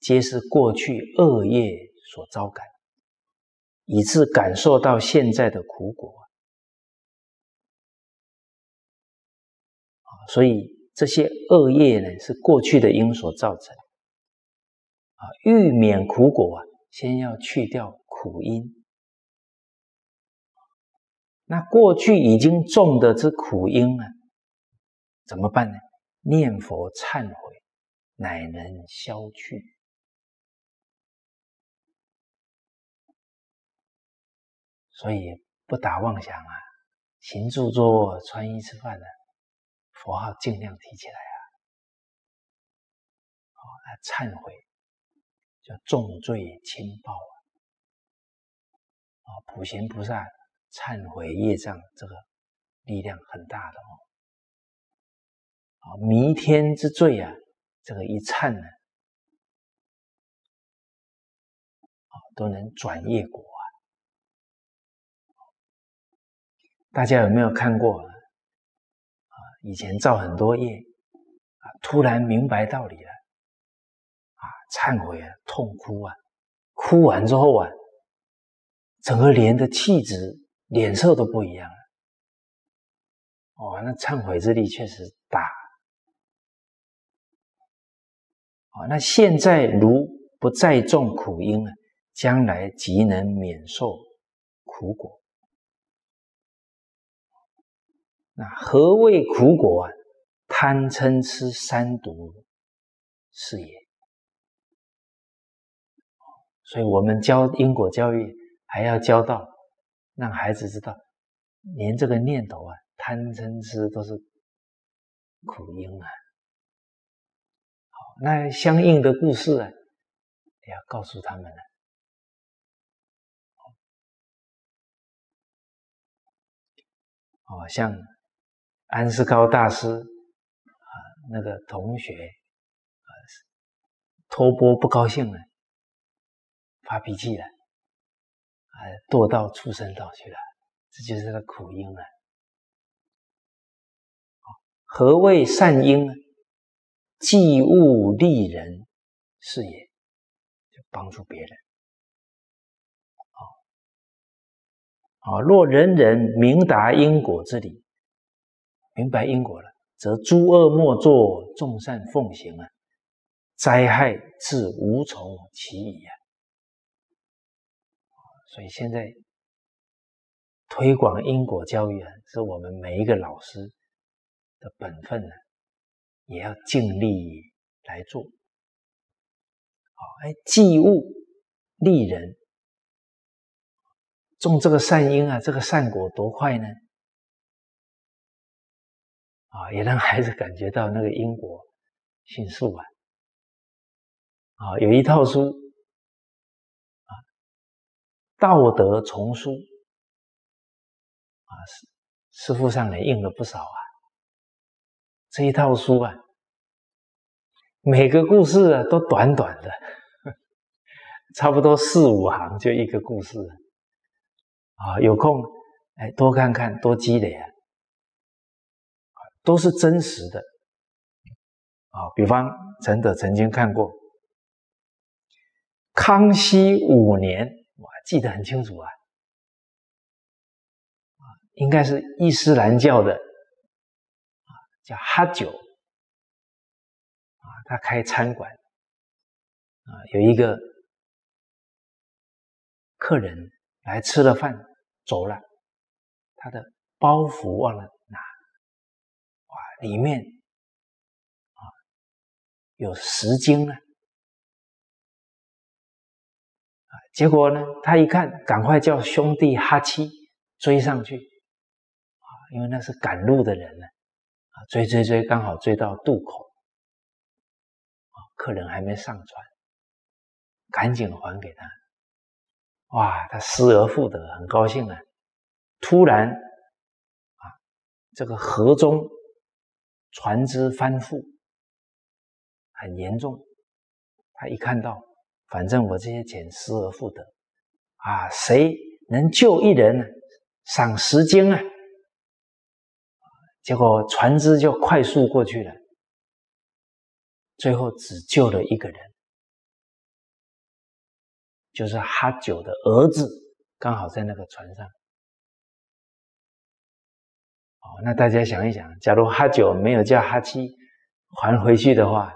Speaker 1: 皆是过去恶业所遭感，以致感受到现在的苦果啊！所以这些恶业呢，是过去的因所造成啊。欲免苦果啊，先要去掉苦因。那过去已经种的这苦因啊，怎么办呢？念佛忏悔，乃能消去。所以不打妄想啊，行住坐卧、穿衣吃饭的佛号尽量提起来啊！啊，忏悔叫重罪轻报啊！啊，普贤菩萨忏悔业障，这个力量很大的哦！啊，弥天之罪啊，这个一忏呢，啊，都能转业果啊。大家有没有看过啊？以前造很多业啊，突然明白道理了，忏悔啊，痛哭啊，哭完之后啊，整个脸的气质、脸色都不一样了。哦，那忏悔之力确实大。哦，那现在如不再种苦因了，将来即能免受苦果。那何谓苦果啊？贪嗔痴三毒是也。所以我们教因果教育，还要教到让孩子知道，连这个念头啊，贪嗔痴都是苦因啊。好，那相应的故事啊，也要告诉他们了。哦，像。安世高大师啊，那个同学啊，托钵不高兴了，发脾气了，啊，堕到畜生道去了，这就是个苦因啊。何谓善因呢？济物利人是也，就帮助别人。啊，若人人明达因果之理。明白因果了，则诸恶莫作，众善奉行啊，灾害自无从起矣啊！所以现在推广因果教育啊，是我们每一个老师的本分呢，也要尽力来做。好，哎，济物利人，种这个善因啊，这个善果多快呢？啊，也让孩子感觉到那个因果迅速啊！啊，有一套书，《道德丛书》啊，师师傅上也印了不少啊。这一套书啊，每个故事啊都短短的，差不多四五行就一个故事啊。有空哎，多看看，多积累啊。都是真实的啊！比方陈德曾经看过康熙五年，我记得很清楚啊，应该是伊斯兰教的啊，叫哈九啊，他开餐馆啊，有一个客人来吃了饭走了，他的包袱忘了拿，哇。里面啊有十斤啊，结果呢，他一看，赶快叫兄弟哈七追上去啊，因为那是赶路的人呢，啊，追追追，刚好追到渡口，啊，客人还没上船，赶紧还给他。哇，他失而复得，很高兴啊！突然，啊，这个河中船只翻覆，很严重。他一看到，反正我这些钱失而复得，啊，谁能救一人呢？赏十金啊！结果船只就快速过去了，最后只救了一个人，就是哈九的儿子，刚好在那个船上。哦，那大家想一想，假如哈九没有叫哈七还回去的话，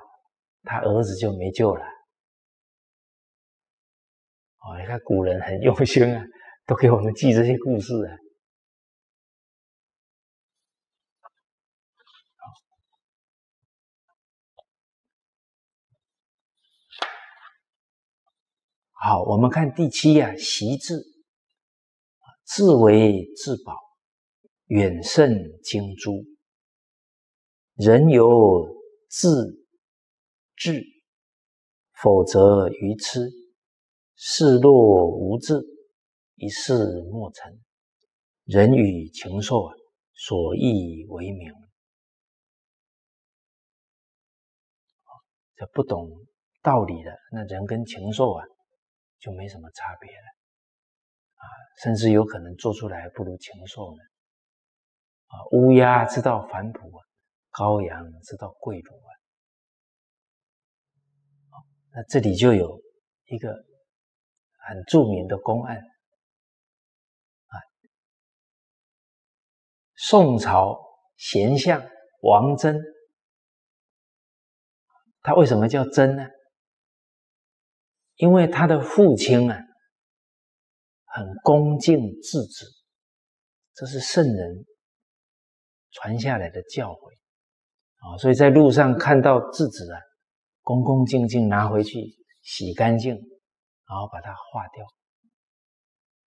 Speaker 1: 他儿子就没救了。你看古人很用心啊，都给我们记这些故事啊。好，我们看第七呀，习字，自为至宝，远胜精珠。人有自智，否则愚痴。事若无智，一事莫成。人与禽兽啊，所异为名。这不懂道理的，那人跟禽兽啊。就没什么差别了，啊，甚至有可能做出来不如禽兽呢，啊，乌鸦知道反哺啊，羔羊知道跪乳啊，那这里就有一个很著名的公案，啊，宋朝贤相王真，他为什么叫真呢？因为他的父亲啊，很恭敬质子，这是圣人传下来的教诲啊，所以在路上看到质子啊，恭恭敬敬拿回去洗干净，然后把它化掉。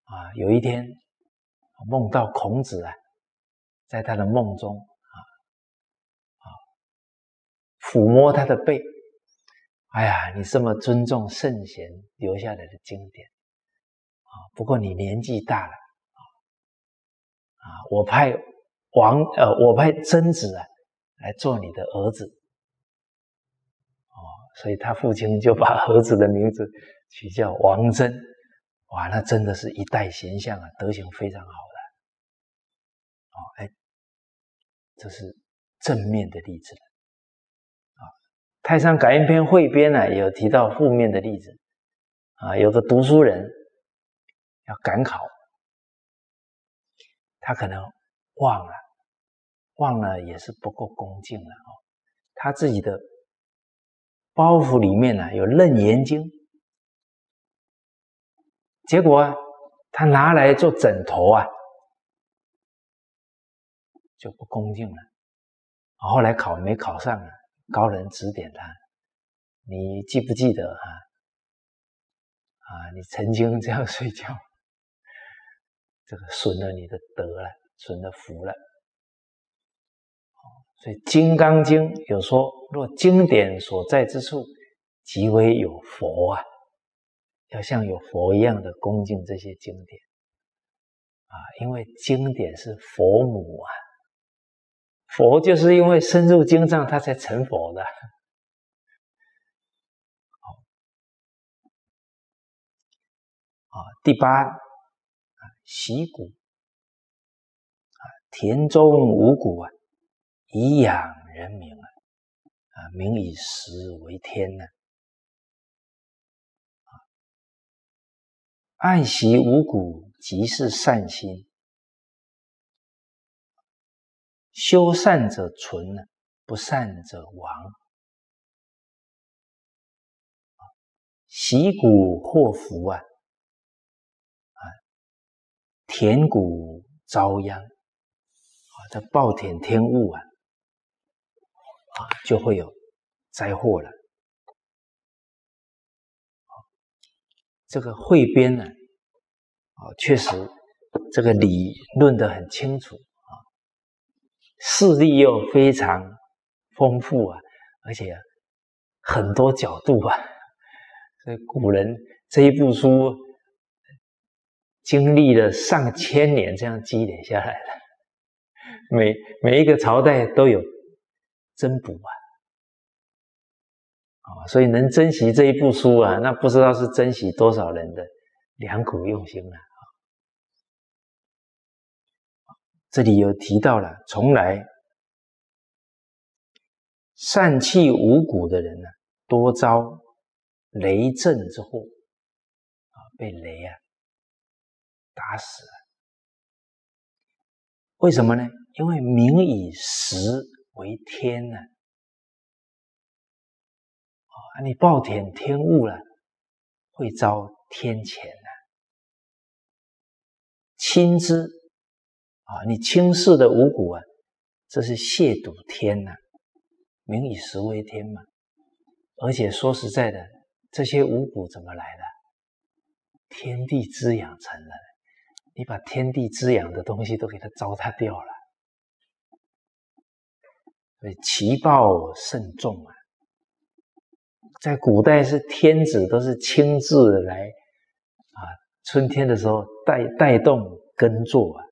Speaker 1: 啊，有一天梦到孔子啊，在他的梦中啊啊抚摸他的背。哎呀，你这么尊重圣贤留下来的经典啊！不过你年纪大了啊啊！我派王呃，我派曾子啊来做你的儿子哦，所以他父亲就把儿子的名字取叫王真。哇，那真的是一代贤相啊，德行非常好的哦。哎，这是正面的例子了。啊。《太上感应篇》汇编呢，有提到负面的例子啊。有个读书人要赶考，他可能忘了，忘了也是不够恭敬了哦。他自己的包袱里面呢有《楞严经》，结果他拿来做枕头啊，就不恭敬了。后来考没考上啊。高人指点他，你记不记得啊？啊，你曾经这样睡觉，这个损了你的德了，损了福了。所以《金刚经》有说：若经典所在之处，即为有佛啊！要像有佛一样的恭敬这些经典啊，因为经典是佛母啊。佛就是因为深入经藏，他才成佛的。好，啊，第八啊，习谷啊，田中五谷啊，以养人民啊，啊，民以食为天呢。爱惜五谷，即是善心。修善者存，不善者亡。习谷祸福啊，啊，田谷遭殃啊，这暴殄天物啊，啊，就会有灾祸了。这个汇编呢，啊，确实这个理论的很清楚啊。事例又非常丰富啊，而且很多角度啊，所以古人这一部书经历了上千年这样积累下来的，每每一个朝代都有增补啊，啊，所以能珍惜这一部书啊，那不知道是珍惜多少人的良苦用心了啊。这里有提到了，从来善气无谷的人呢，多遭雷震之祸啊，被雷啊打死了。为什么呢？因为民以食为天呢，啊你暴殄天物了，会遭天谴呢。亲之。啊，你轻视的五谷啊，这是亵渎天呐，民以食为天嘛。而且说实在的，这些五谷怎么来的？天地滋养成的。你把天地滋养的东西都给它糟蹋掉了，所以其报甚重啊。在古代是天子都是亲自来啊，春天的时候带带动耕作啊。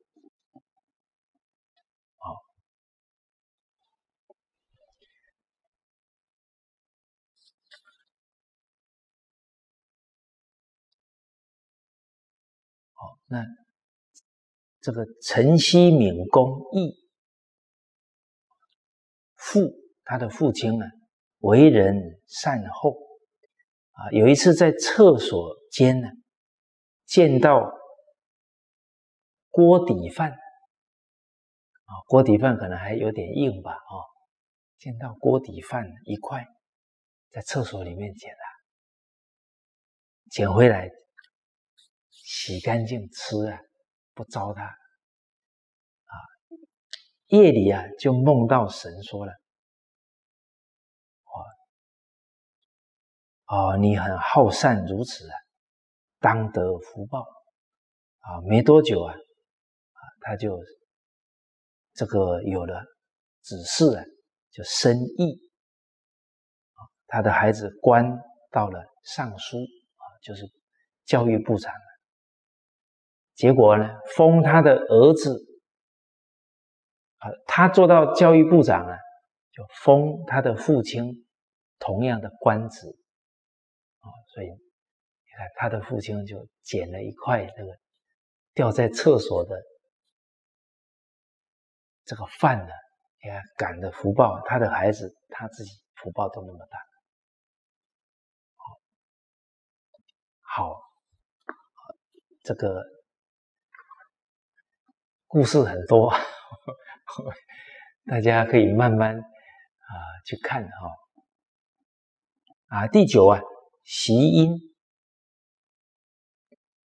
Speaker 1: 那这个陈希敏公义父，他的父亲啊，为人善后啊。有一次在厕所间呢，见到锅底饭啊，锅底饭可能还有点硬吧啊。见到锅底饭一块，在厕所里面捡的，捡回来。洗干净吃啊，不糟蹋啊。夜里啊，就梦到神说了：“哦，你很好善如此啊，当得福报啊。”没多久啊，啊，他就这个有了指示啊，就生意，他的孩子官到了尚书啊，就是教育部长。结果呢，封他的儿子啊，他做到教育部长啊，就封他的父亲同样的官职啊，所以你看他的父亲就捡了一块这个掉在厕所的这个饭呢，你看感的福报，他的孩子他自己福报都那么大，好，好，这个。故事很多，大家可以慢慢啊去看哈。啊，第九啊，习音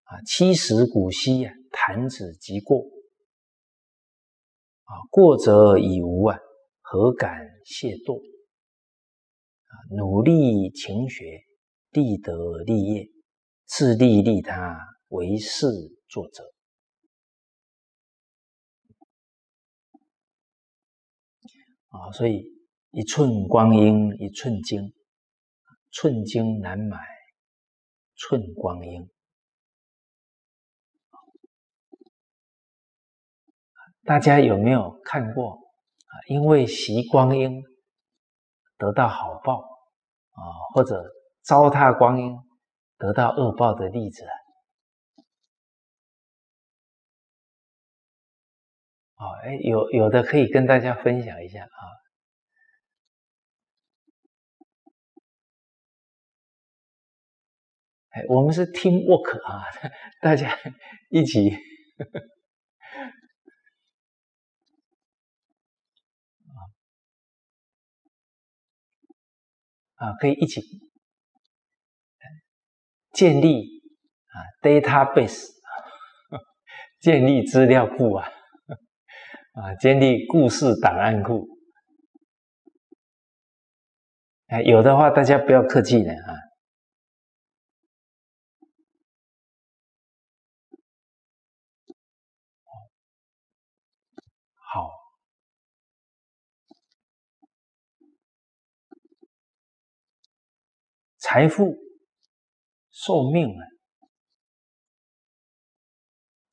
Speaker 1: 啊，七十古稀啊，弹指即过啊，过则已无啊，何敢懈惰啊？努力勤学，立德立业，自利利他，为事作则。啊，所以一寸光阴一寸金，寸金难买寸光阴。大家有没有看过啊？因为习光阴得到好报啊，或者糟蹋光阴得到恶报的例子？啊，哎，有有的可以跟大家分享一下啊。哎，我们是 team work 啊，大家一起啊，可以一起建立啊 database，建立资料库啊。啊，建立故事档案库。哎，有的话大家不要客气的啊。财富、寿命啊，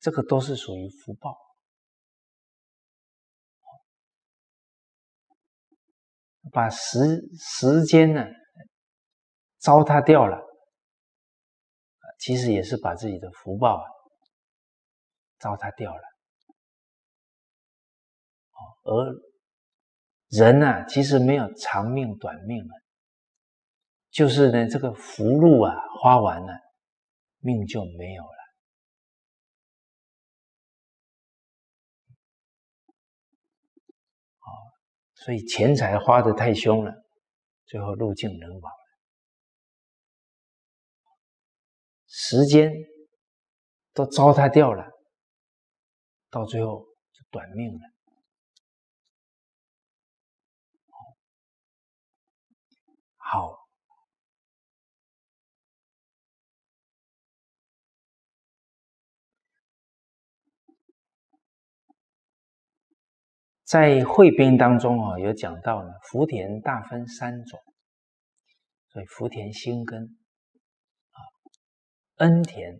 Speaker 1: 这个都是属于福报。把时时间呢糟蹋掉了，其实也是把自己的福报啊糟蹋掉了。而人呢，其实没有长命短命啊，就是呢，这个福禄啊花完了，命就没有了。所以钱财花的太凶了，最后路尽人亡了。时间都糟蹋掉了，到最后就短命了。好，在汇编当中啊，有讲到呢，福田大分三种，所以福田心根啊，恩田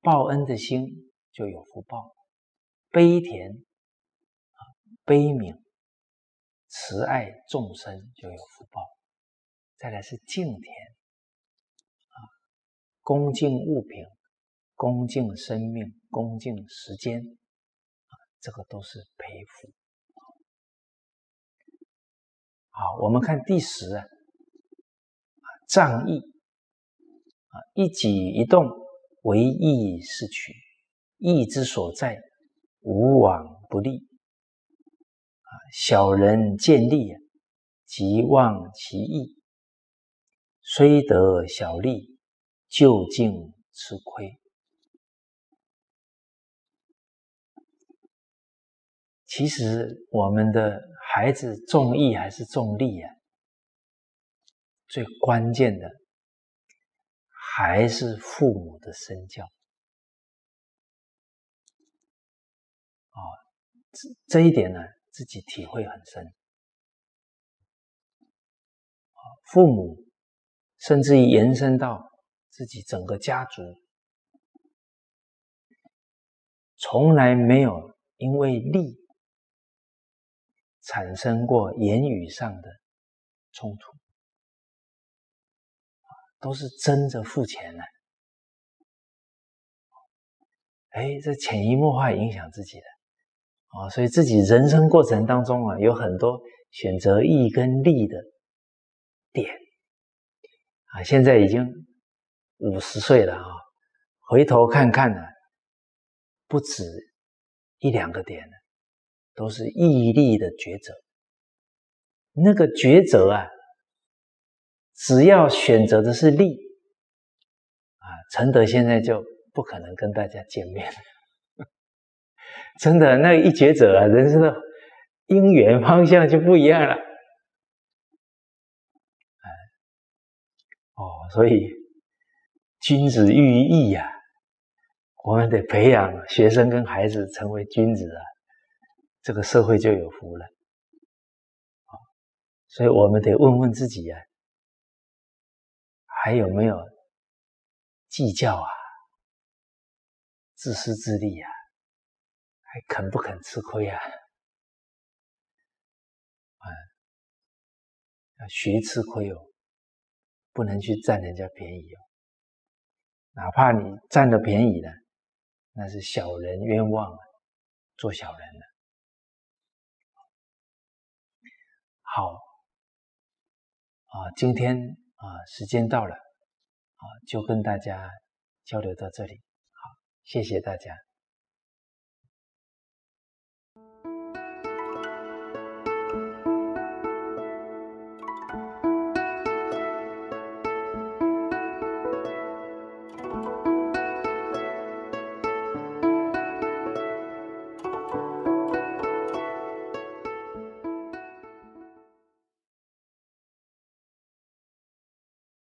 Speaker 1: 报恩的心就有福报，悲田啊悲悯慈爱众生就有福报。再来是敬田，啊，恭敬物品，恭敬生命，恭敬时间，啊，这个都是培福。好，我们看第十啊，仗义，啊，一举一动为义是取，义之所在，无往不利，啊，小人见利啊，即忘其义。虽得小利，究竟吃亏。其实，我们的孩子重义还是重利啊？最关键的还是父母的身教啊！这这一点呢，自己体会很深，父母。甚至于延伸到自己整个家族，从来没有因为利产生过言语上的冲突，都是争着付钱呢。哎，这潜移默化影响自己的啊，所以自己人生过程当中啊，有很多选择义跟利的点。啊，现在已经五十岁了啊！回头看看呢，不止一两个点都是毅力的抉择。那个抉择啊，只要选择的是利啊，陈德现在就不可能跟大家见面。真的，那一抉择啊，人生的姻缘方向就不一样了。哦，所以君子喻义呀，我们得培养学生跟孩子成为君子啊，这个社会就有福了。啊，所以我们得问问自己呀，还有没有计较啊、自私自利呀，还肯不肯吃亏啊？啊，要学吃亏哦。不能去占人家便宜哦，哪怕你占了便宜了，那是小人冤枉啊，做小人了。好，啊，今天啊，时间到了，啊，就跟大家交流到这里，好，谢谢大家。